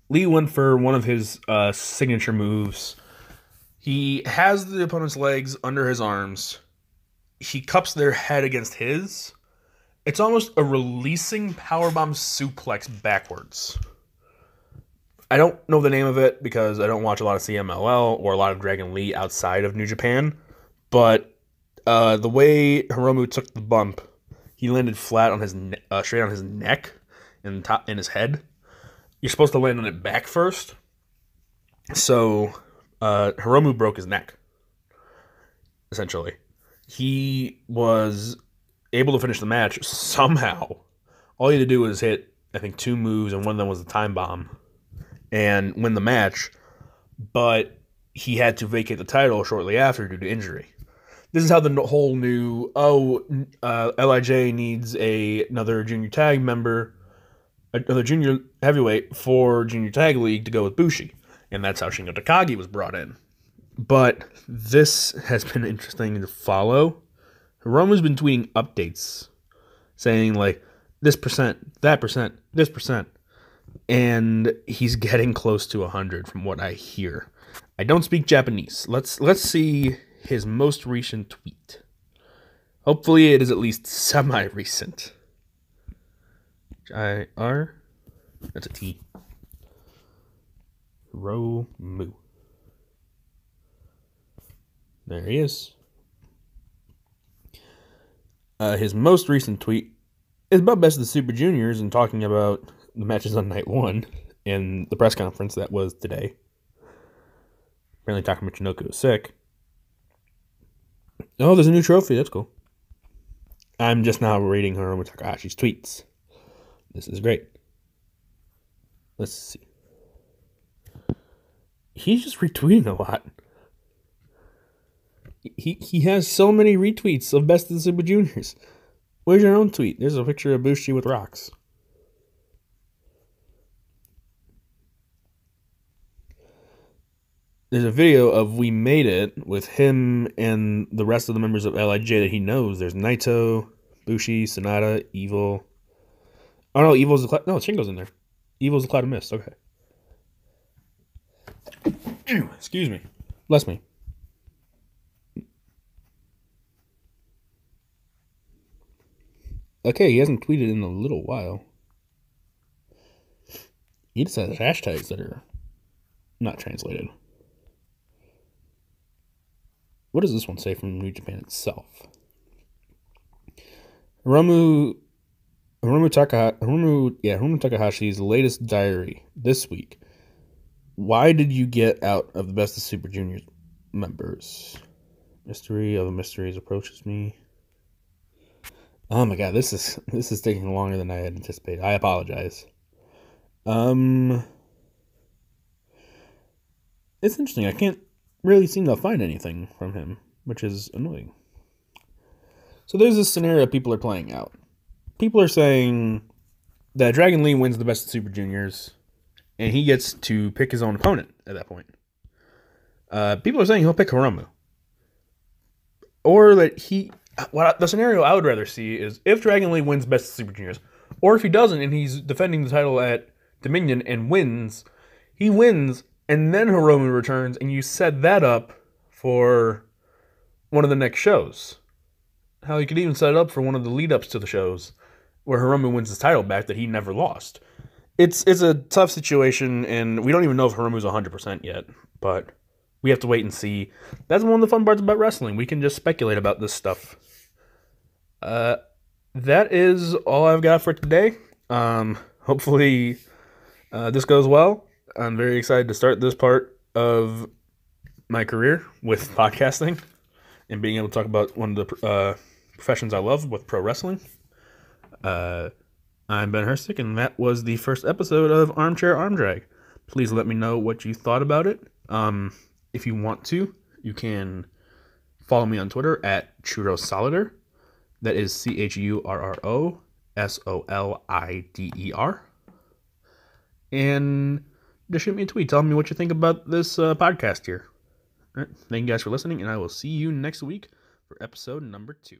Lee went for one of his uh, signature moves. He has the opponent's legs under his arms. He cups their head against his. It's almost a releasing powerbomb suplex backwards. I don't know the name of it because I don't watch a lot of CMLL or a lot of Dragon Lee outside of New Japan. But uh, the way Hiromu took the bump, he landed flat on his ne- uh, straight on his neck and top in his head. You're supposed to land on it back first. So uh, Hiromu broke his neck. Essentially, he was able to finish the match somehow. All he had to do was hit, I think, two moves, and one of them was a time bomb, and win the match. But he had to vacate the title shortly after due to injury. This is how the whole new oh uh, Lij needs a another junior tag member, another junior heavyweight for junior tag league to go with Bushi, and that's how Shingo Takagi was brought in. But this has been interesting to follow Hiromu's been tweeting updates saying like this percent, that percent, this percent. And he's getting close to 100 from what I hear. I don't speak Japanese. Let's let's see his most recent tweet. Hopefully it is at least semi recent. I R that's a T. Romu. There he is. Uh, his most recent tweet is about Best of the Super Juniors and talking about the matches on night one in the press conference that was today. Apparently, Taka Michinoku was sick. Oh, there's a new trophy. That's cool. I'm just now reading Hiromu Takahashi's tweets. This is great. Let's see. He's just retweeting a lot he he has so many retweets of Best of the Super Juniors. Where's your own tweet? There's a picture of Bushi with rocks. There's a video of We Made It with him and the rest of the members of LIJ that he knows. There's Naito, Bushi, Sanada, Evil. Oh no, Evil's the cloud. No, Shingo's in there. Evil's the cloud of mist. Okay. Excuse me. Bless me. Okay, he hasn't tweeted in a little while. He just has hashtags that are not translated. What does this one say from New Japan itself? Hiromu Hiromu Takahashi, Hiromu, yeah, Takahashi's latest diary this week. Why did you get out of the Best of Super Juniors members? Mystery of the mysteries approaches me. Oh my god, this is this is taking longer than I had anticipated. I apologize. Um, it's interesting. I can't really seem to find anything from him, which is annoying. So there's this scenario people are playing out. People are saying that Dragon Lee wins the best of Super Juniors, and he gets to pick his own opponent at that point. Uh, people are saying he'll pick Hiromu, or that he. What the scenario I would rather see is if Dragon Lee wins best of Super Juniors, or if he doesn't and he's defending the title at Dominion and wins, he wins, and then Hiromu returns, and you set that up for one of the next shows. How you could even set it up for one of the lead ups to the shows where Hiromu wins his title back that he never lost. It's it's a tough situation, and we don't even know if Hiromu's 100% yet, but we have to wait and see. That's one of the fun parts about wrestling. We can just speculate about this stuff. Uh, that is all I've got for today. Um, hopefully uh, this goes well. I'm very excited to start this part of my career with podcasting and being able to talk about one of the uh, professions I love with pro wrestling. Uh, I'm Ben Herstick, and that was the first episode of Armchair Arm Drag. Please let me know what you thought about it. Um, if you want to, you can follow me on Twitter at Churro Solider. That is C H U R R O S O L I D E R and just shoot me a tweet. Tell me what you think about this uh, podcast here. All right. Thank you guys for listening, and I will see you next week for episode number two.